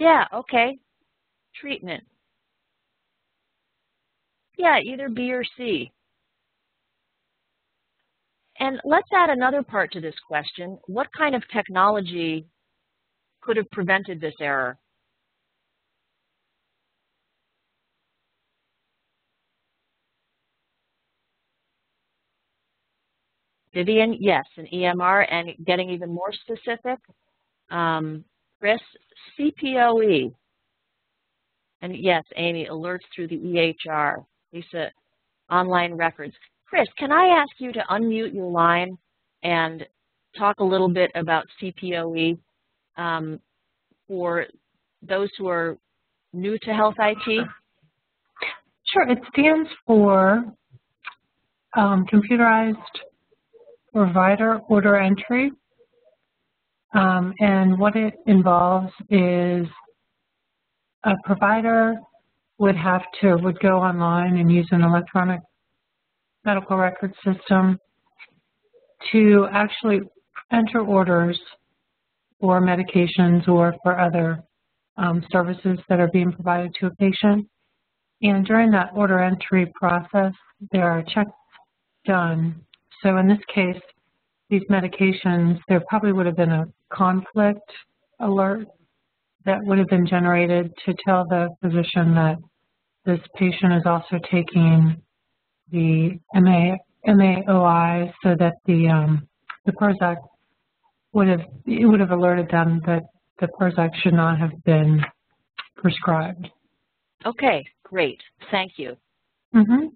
Yeah, okay. Treatment. Yeah, either B or C. And let's add another part to this question. What kind of technology could have prevented this error? Vivian, yes, an EMR, and getting even more specific, um, Chris, CPOE. And yes, Amy, alerts through the EHR. Lisa, online records. Chris, can I ask you to unmute your line and talk a little bit about CPOE um, for those who are new to health IT? Sure. It stands for um, Computerized Provider Order Entry. Um, and what it involves is a provider would have to, would go online and use an electronic medical record system to actually enter orders for medications or for other um, services that are being provided to a patient. And during that order entry process, there are checks done. So in this case, these medications, there probably would have been a conflict alert that would have been generated to tell the physician that this patient is also taking the MA, MAOI so that the um, the Prozac would have it would have alerted them that the Prozac should not have been prescribed. Okay, great. Thank you. Mm -hmm.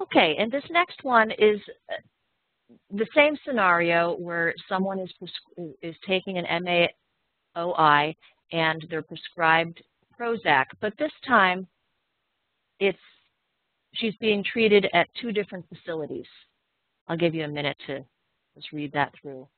Okay, and this next one is the same scenario where someone is is taking an MAOI and they're prescribed Prozac, but this time it's she's being treated at two different facilities. I'll give you a minute to just read that through.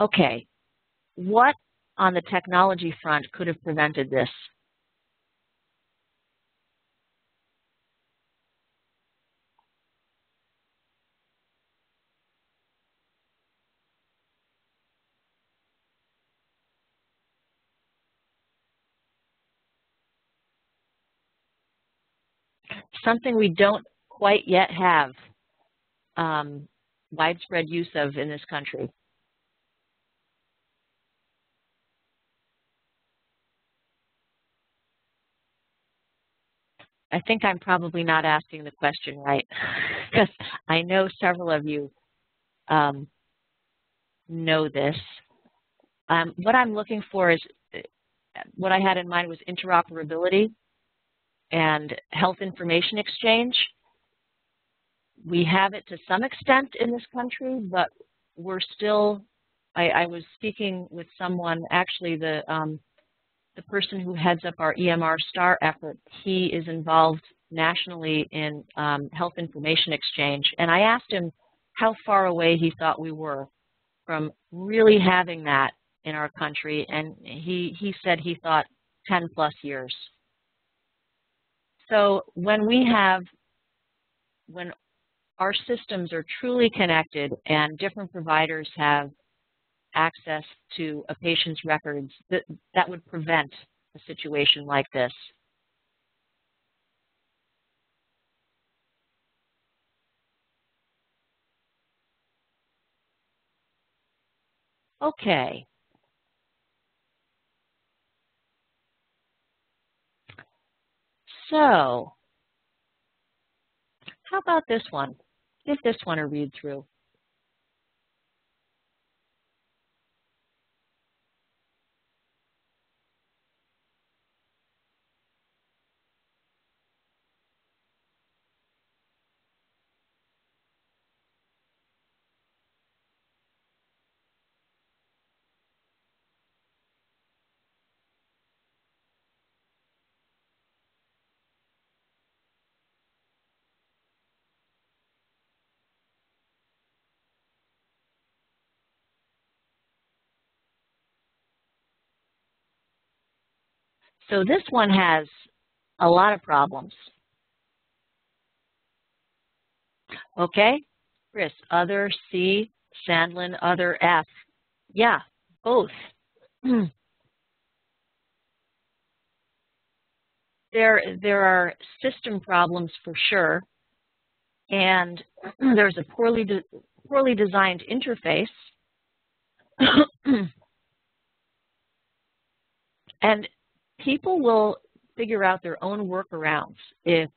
Okay, what on the technology front could have prevented this? something we don't quite yet have um, widespread use of in this country. I think I'm probably not asking the question right because I know several of you um, know this. Um, what I'm looking for is, uh, what I had in mind was interoperability and health information exchange. We have it to some extent in this country, but we're still, I, I was speaking with someone, actually the, um, the person who heads up our EMR STAR effort, he is involved nationally in um, health information exchange. And I asked him how far away he thought we were from really having that in our country. And he, he said he thought 10 plus years. So when we have, when our systems are truly connected and different providers have access to a patient's records, that, that would prevent a situation like this. Okay. So, how about this one? Give this one a read through. So this one has a lot of problems. Okay, Chris, other C, Sandlin, other F. Yeah, both. there, there are system problems for sure, and there's a poorly, de poorly designed interface. and people will figure out their own workarounds if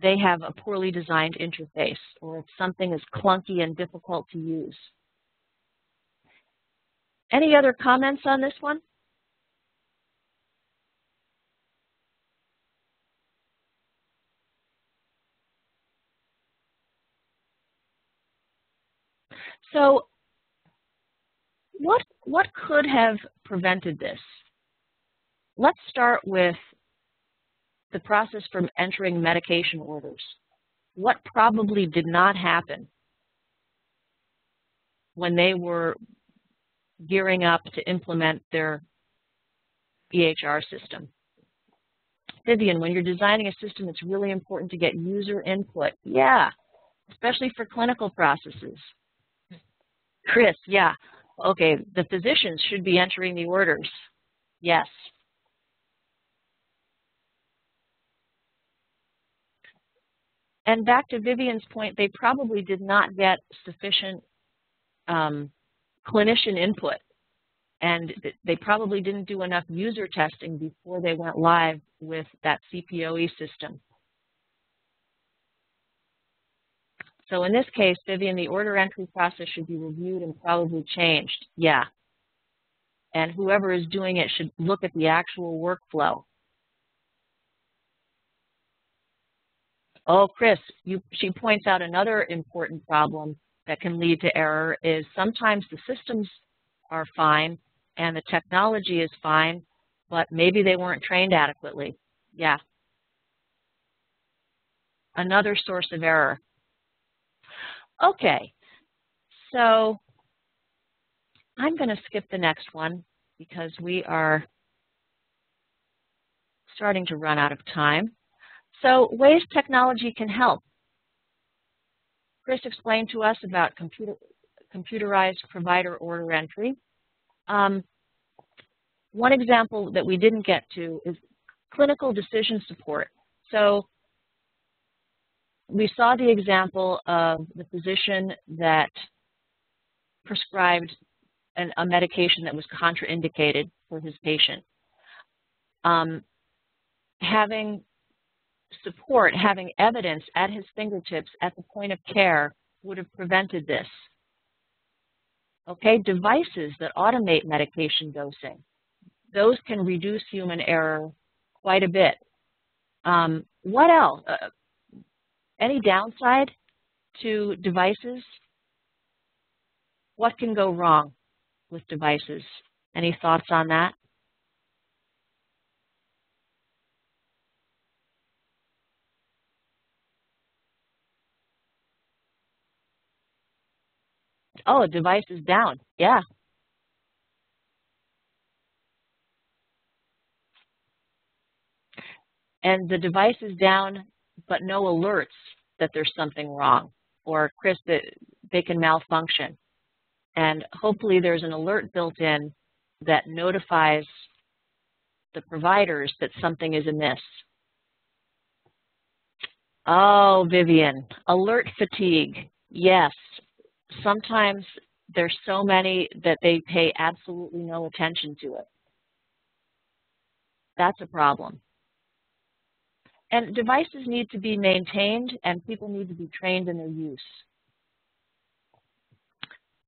they have a poorly designed interface or if something is clunky and difficult to use. Any other comments on this one? So what, what could have prevented this? Let's start with the process from entering medication orders. What probably did not happen when they were gearing up to implement their EHR system? Vivian, when you're designing a system, it's really important to get user input. Yeah, especially for clinical processes. Chris, yeah. Okay, the physicians should be entering the orders. Yes. And back to Vivian's point, they probably did not get sufficient um, clinician input. And they probably didn't do enough user testing before they went live with that CPOE system. So in this case, Vivian, the order entry process should be reviewed and probably changed. Yeah. And whoever is doing it should look at the actual workflow. Oh, Chris, you, she points out another important problem that can lead to error is sometimes the systems are fine and the technology is fine, but maybe they weren't trained adequately. Yeah. Another source of error. Okay, so I'm going to skip the next one because we are starting to run out of time. So ways technology can help. Chris explained to us about computer, computerized provider order entry. Um, one example that we didn't get to is clinical decision support. So we saw the example of the physician that prescribed an, a medication that was contraindicated for his patient. Um, having support, having evidence at his fingertips at the point of care would have prevented this. Okay, devices that automate medication dosing, those can reduce human error quite a bit. Um, what else? Uh, any downside to devices? What can go wrong with devices? Any thoughts on that? Oh, device is down. Yeah. And the device is down, but no alerts that there's something wrong or, Chris, that they can malfunction. And hopefully there's an alert built in that notifies the providers that something is amiss. Oh, Vivian, alert fatigue. Yes, sometimes there's so many that they pay absolutely no attention to it. That's a problem. And devices need to be maintained and people need to be trained in their use.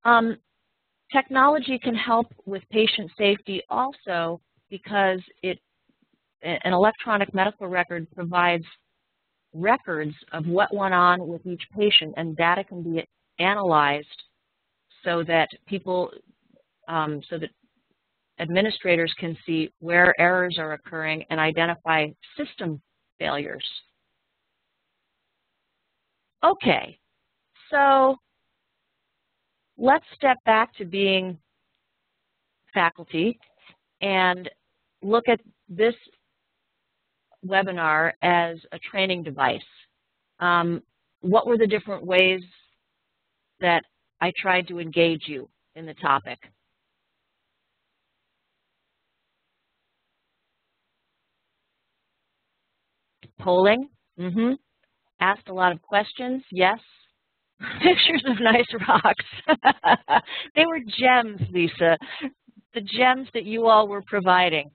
Um, technology can help with patient safety also because it, an electronic medical record provides records of what went on with each patient and data can be analyzed so that people, um, so that administrators can see where errors are occurring and identify system failures. Okay, so let's step back to being faculty and look at this webinar as a training device. Um, what were the different ways that I tried to engage you in the topic? Polling, mm-hmm. Asked a lot of questions, yes. Pictures of nice rocks. they were gems, Lisa. The gems that you all were providing.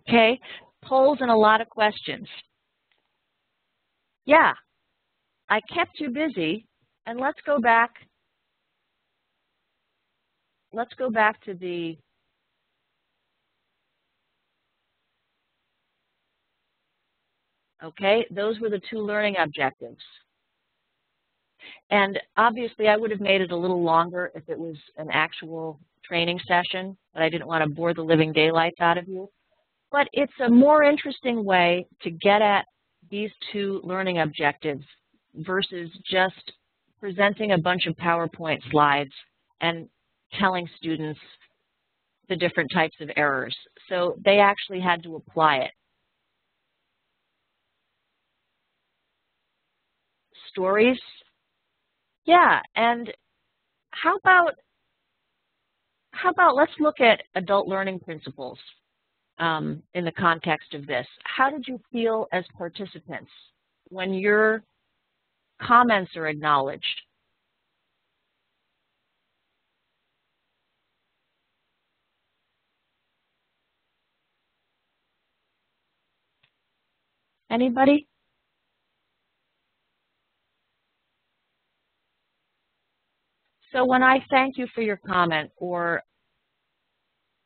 Okay, polls and a lot of questions. Yeah, I kept you busy, and let's go back. Let's go back to the Okay, those were the two learning objectives. And obviously, I would have made it a little longer if it was an actual training session, but I didn't want to bore the living daylights out of you. But it's a more interesting way to get at these two learning objectives versus just presenting a bunch of PowerPoint slides and telling students the different types of errors. So they actually had to apply it. stories. Yeah, and how about how about let's look at adult learning principles um, in the context of this. How did you feel as participants when your comments are acknowledged? Anybody? So when I thank you for your comment or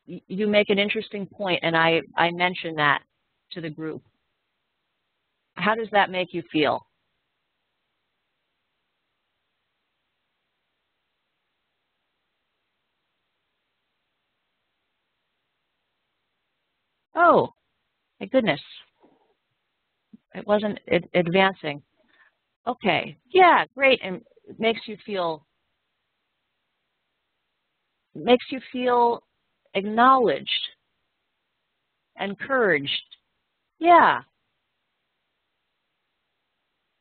you make an interesting point and I, I mention that to the group, how does that make you feel? Oh, my goodness. It wasn't advancing. Okay, yeah, great, and it makes you feel makes you feel acknowledged, encouraged. Yeah.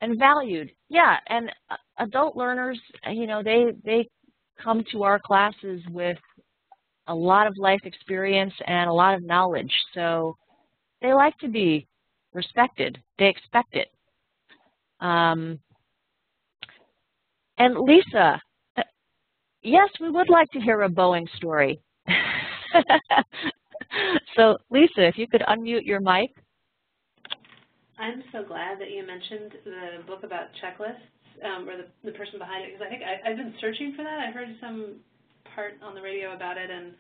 And valued. Yeah, and uh, adult learners, you know, they they come to our classes with a lot of life experience and a lot of knowledge. So they like to be respected. They expect it. Um, and Lisa, Yes, we would like to hear a Boeing story. so, Lisa, if you could unmute your mic. I'm so glad that you mentioned the book about checklists um, or the, the person behind it because I think I, have been searching for that. I heard some part on the radio about it, and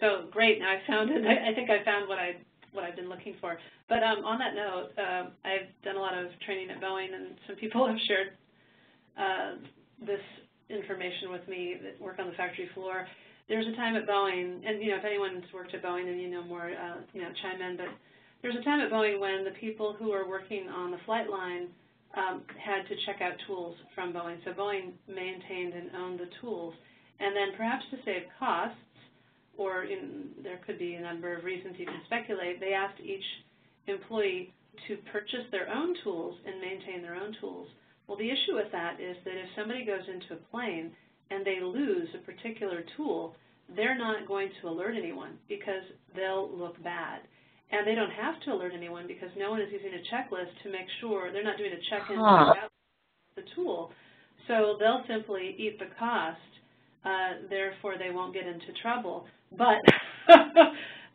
so great. Now I found it. I, think I found what I what I've been looking for. But um, on that note, uh, I've done a lot of training at Boeing, and some people have shared uh, this information with me that work on the factory floor. There's a time at Boeing, and you know, if anyone's worked at Boeing and you know more, uh, you know, chime in. But there's a time at Boeing when the people who are working on the flight line um, had to check out tools from Boeing. So Boeing maintained and owned the tools, and then perhaps to save costs, or in, there could be a number of reasons you can speculate, they asked each employee to purchase their own tools and maintain their own tools. Well, the issue with that is that if somebody goes into a plane and they lose a particular tool, they're not going to alert anyone because they'll look bad. And they don't have to alert anyone because no one is using a checklist to make sure they're not doing a check-in huh. the tool. So they'll simply eat the cost, uh, therefore they won't get into trouble. But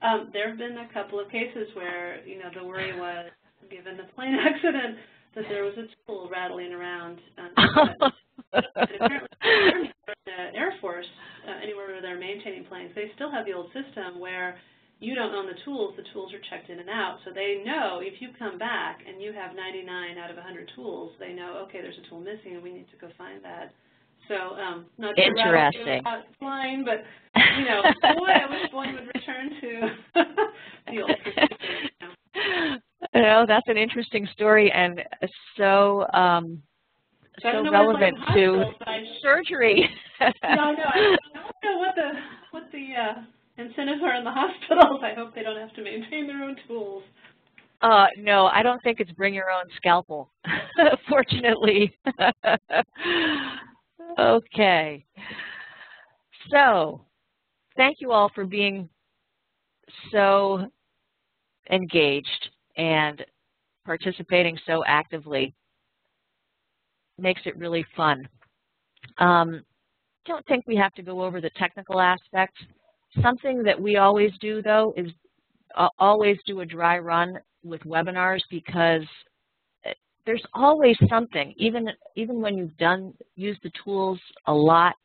um, there have been a couple of cases where, you know, the worry was, given the plane accident, that there was a tool rattling around. Um, apparently, the Air Force, uh, anywhere where they're maintaining planes, they still have the old system where you don't own the tools, the tools are checked in and out. So they know if you come back and you have 99 out of 100 tools, they know, okay, there's a tool missing and we need to go find that. So um, not interesting flying, but you know, boy, I wish one would return to the old system. You know, that's an interesting story and so um, so relevant to surgery. no, I know. I don't know what the what the uh, incentives are in the hospitals. I hope they don't have to maintain their own tools. Uh, no, I don't think it's bring your own scalpel, fortunately. Okay. So, thank you all for being so engaged and participating so actively. Makes it really fun. Um, don't think we have to go over the technical aspects. Something that we always do, though, is always do a dry run with webinars because there's always something, even even when you've done used the tools a lot,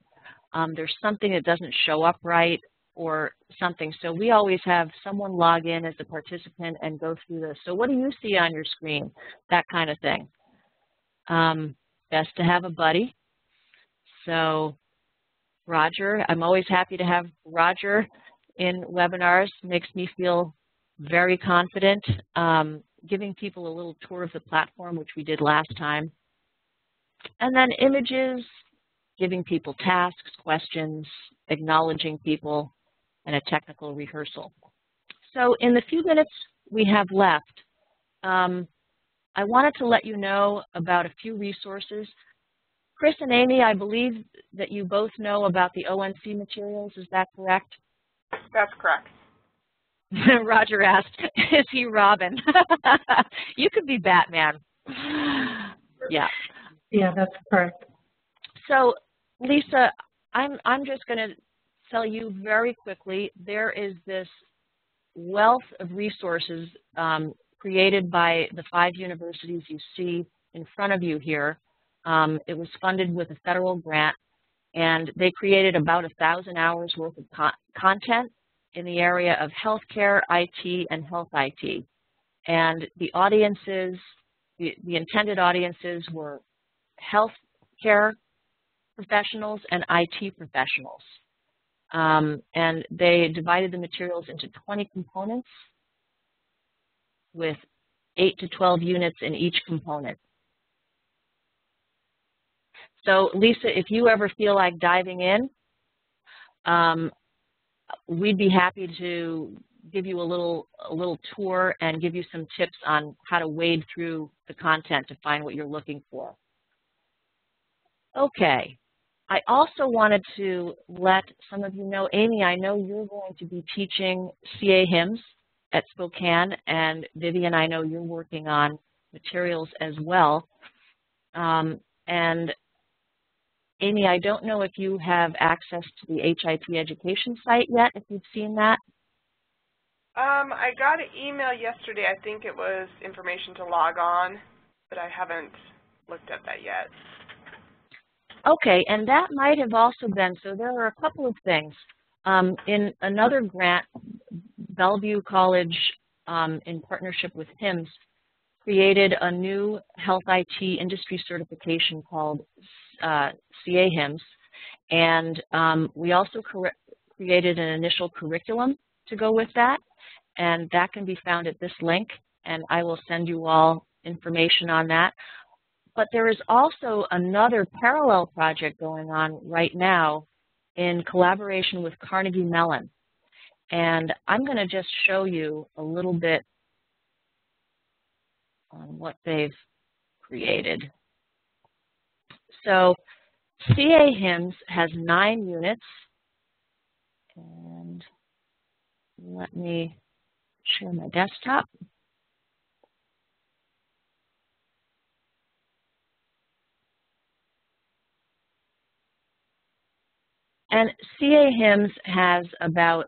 um, there's something that doesn't show up right or something. So we always have someone log in as a participant and go through this. So what do you see on your screen? That kind of thing. Um, best to have a buddy. So Roger, I'm always happy to have Roger in webinars. Makes me feel very confident. Um, giving people a little tour of the platform, which we did last time. And then images, giving people tasks, questions, acknowledging people, and a technical rehearsal. So in the few minutes we have left, um, I wanted to let you know about a few resources. Chris and Amy, I believe that you both know about the ONC materials, is that correct? That's correct. Roger asked, is he Robin? you could be Batman. Yeah. Yeah, that's correct. So, Lisa, I'm, I'm just going to tell you very quickly, there is this wealth of resources um, created by the five universities you see in front of you here. Um, it was funded with a federal grant, and they created about a thousand hours worth of con content in the area of healthcare, IT, and health IT. And the audiences, the, the intended audiences were healthcare professionals and IT professionals. Um, and they divided the materials into 20 components with 8 to 12 units in each component. So Lisa, if you ever feel like diving in, um, we'd be happy to give you a little a little tour and give you some tips on how to wade through the content to find what you're looking for. Okay. I also wanted to let some of you know, Amy, I know you're going to be teaching CA HIMSS at Spokane, and Vivian, I know you're working on materials as well. Um, and Amy, I don't know if you have access to the HIT education site yet, if you've seen that. Um, I got an email yesterday. I think it was information to log on, but I haven't looked at that yet. Okay, and that might have also been, so there are a couple of things. Um, in another grant, Bellevue College, um, in partnership with HIMSS, created a new health IT industry certification called uh, CA HIMSS. And um, we also created an initial curriculum to go with that. And that can be found at this link. And I will send you all information on that. But there is also another parallel project going on right now in collaboration with Carnegie Mellon. And I'm going to just show you a little bit on what they've created. So CA HIMSS has nine units. And let me share my desktop. And CA HIMSS has about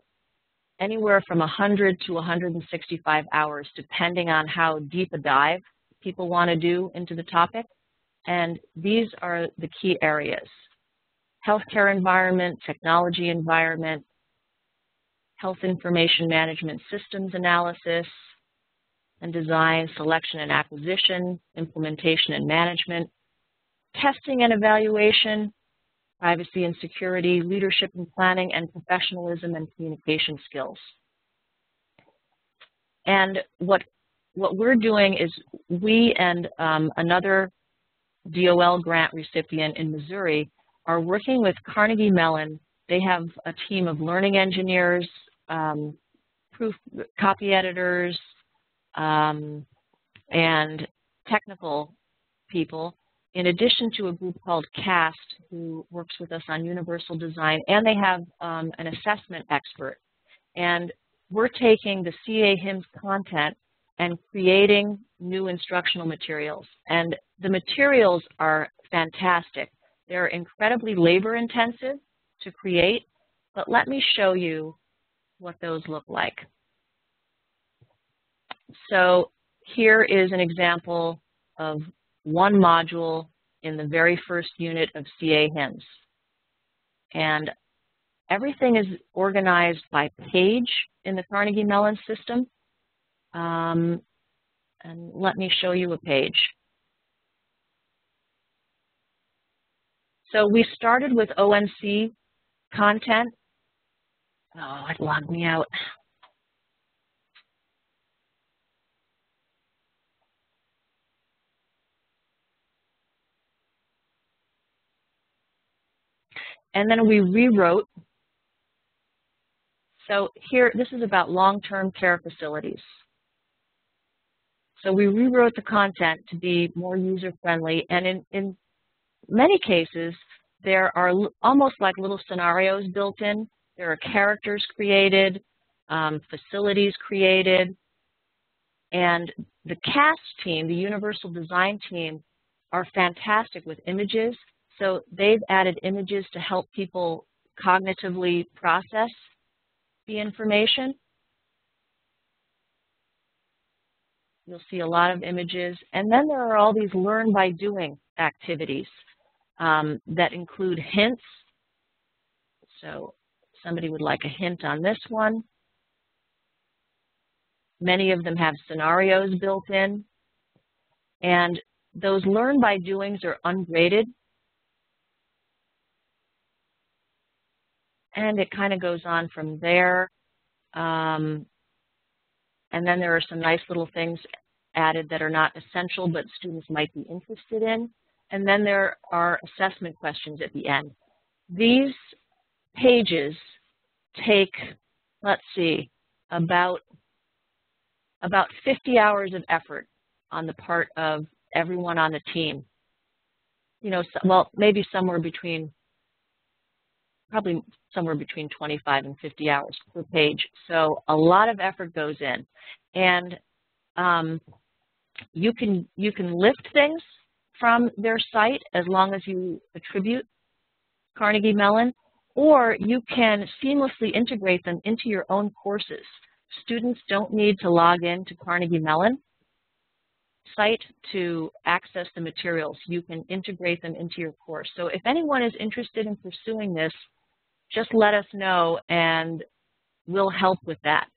anywhere from 100 to 165 hours, depending on how deep a dive people want to do into the topic. And these are the key areas. Healthcare environment, technology environment, health information management systems analysis and design, selection and acquisition, implementation and management, testing and evaluation, privacy and security, leadership and planning, and professionalism and communication skills. And what, what we're doing is we and um, another DOL grant recipient in Missouri are working with Carnegie Mellon. They have a team of learning engineers, um, proof copy editors, um, and technical people, in addition to a group called CAST, who works with us on universal design, and they have um, an assessment expert. And we're taking the CA HIMSS content and creating new instructional materials. And the materials are fantastic. They're incredibly labor intensive to create, but let me show you what those look like. So here is an example of one module in the very first unit of CA HIMSS. And everything is organized by page in the Carnegie Mellon system. Um, and let me show you a page. So we started with ONC content. Oh, it logged me out. And then we rewrote. So here, this is about long-term care facilities. So we rewrote the content to be more user-friendly, and in, in many cases, there are almost like little scenarios built in. There are characters created, um, facilities created, and the CAST team, the Universal Design team, are fantastic with images. So they've added images to help people cognitively process the information. You'll see a lot of images. And then there are all these learn by doing activities um, that include hints. So somebody would like a hint on this one. Many of them have scenarios built in. And those learn by doings are ungraded. And it kind of goes on from there. Um, and then there are some nice little things added that are not essential, but students might be interested in. And then there are assessment questions at the end. These pages take, let's see, about, about 50 hours of effort on the part of everyone on the team. You know, so, well, maybe somewhere between, probably somewhere between 25 and 50 hours per page. So a lot of effort goes in. And um, you can you can lift things from their site as long as you attribute Carnegie Mellon, or you can seamlessly integrate them into your own courses. Students don't need to log in to Carnegie Mellon site to access the materials. You can integrate them into your course. So if anyone is interested in pursuing this, just let us know and we'll help with that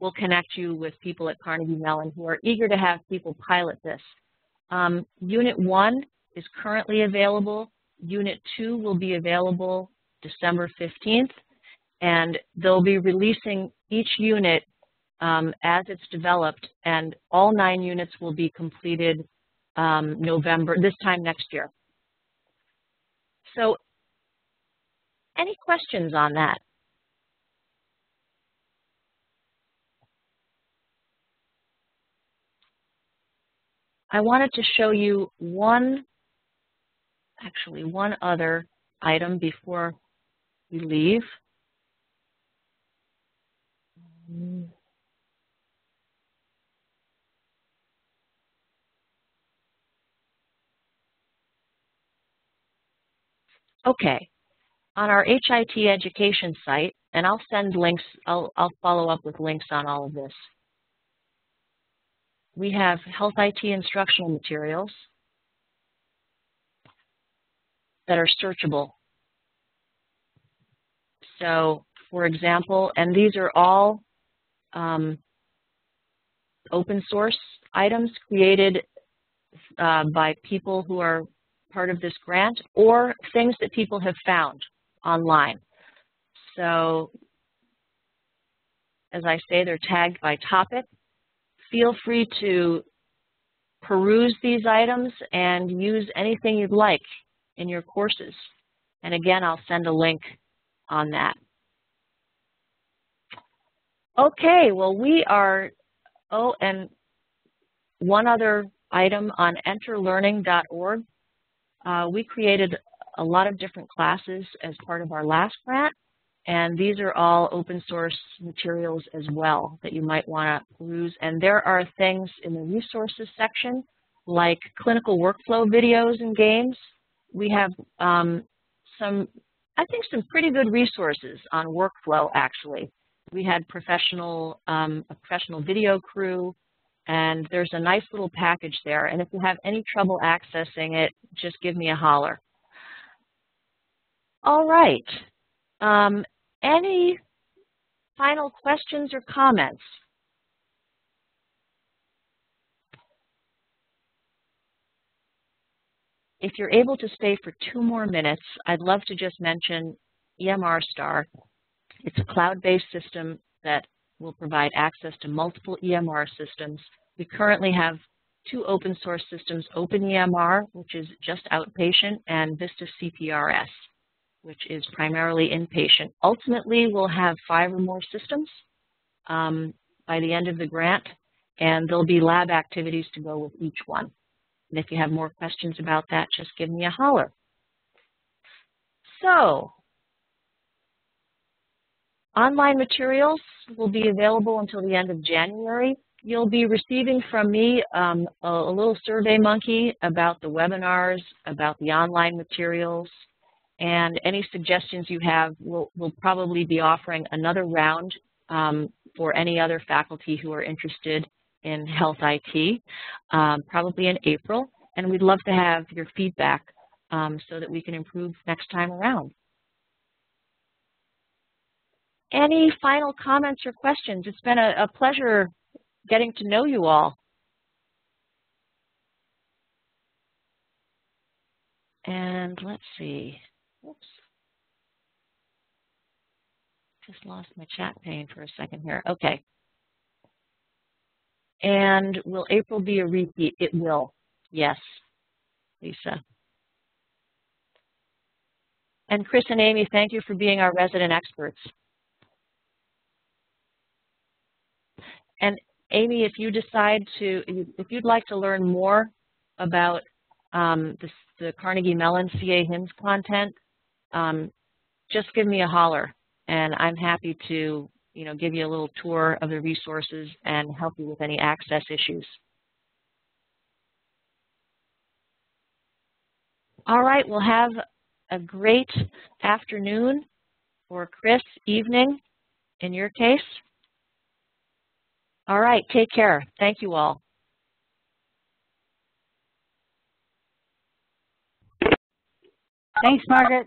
we'll connect you with people at Carnegie Mellon who are eager to have people pilot this. Um, Unit 1 is currently available. Unit 2 will be available December 15th, and they'll be releasing each unit um, as it's developed, and all nine units will be completed um, November, this time next year. So any questions on that? I wanted to show you one, actually one other item before we leave. Okay, on our HIT education site, and I'll send links, I'll, I'll follow up with links on all of this we have health IT instructional materials that are searchable. So, for example, and these are all um, open source items created uh, by people who are part of this grant or things that people have found online. So, as I say, they're tagged by topic feel free to peruse these items and use anything you'd like in your courses. And again, I'll send a link on that. Okay, well we are, oh, and one other item on enterlearning.org. Uh, we created a lot of different classes as part of our last grant, and these are all open source materials as well that you might want to peruse. And there are things in the resources section like clinical workflow videos and games. We have um, some, I think, some pretty good resources on workflow actually. We had professional, um, a professional video crew, and there's a nice little package there. And if you have any trouble accessing it, just give me a holler. All right. Um, any final questions or comments? If you're able to stay for two more minutes, I'd love to just mention EMR Star. It's a cloud-based system that will provide access to multiple EMR systems. We currently have two open source systems, OpenEMR, which is just outpatient, and Vista CPRS, which is primarily inpatient. Ultimately, we'll have five or more systems um, by the end of the grant, and there'll be lab activities to go with each one. And if you have more questions about that, just give me a holler. So, online materials will be available until the end of January. You'll be receiving from me um, a, a little survey monkey about the webinars, about the online materials, and any suggestions you have, we'll, we'll probably be offering another round um, for any other faculty who are interested in health IT, um, probably in April. And we'd love to have your feedback um, so that we can improve next time around. Any final comments or questions? It's been a, a pleasure getting to know you all. And let's see. Oops. Just lost my chat pane for a second here. Okay. And will April be a repeat? It will. Yes, Lisa. And Chris and Amy, thank you for being our resident experts. And Amy, if you decide to, if you'd like to learn more about um, the, the Carnegie Mellon CA HIMSS content, um, just give me a holler, and I'm happy to, you know, give you a little tour of the resources and help you with any access issues. All right, we'll have a great afternoon, or Chris, evening in your case. All right, take care. Thank you all. Thanks, Margaret.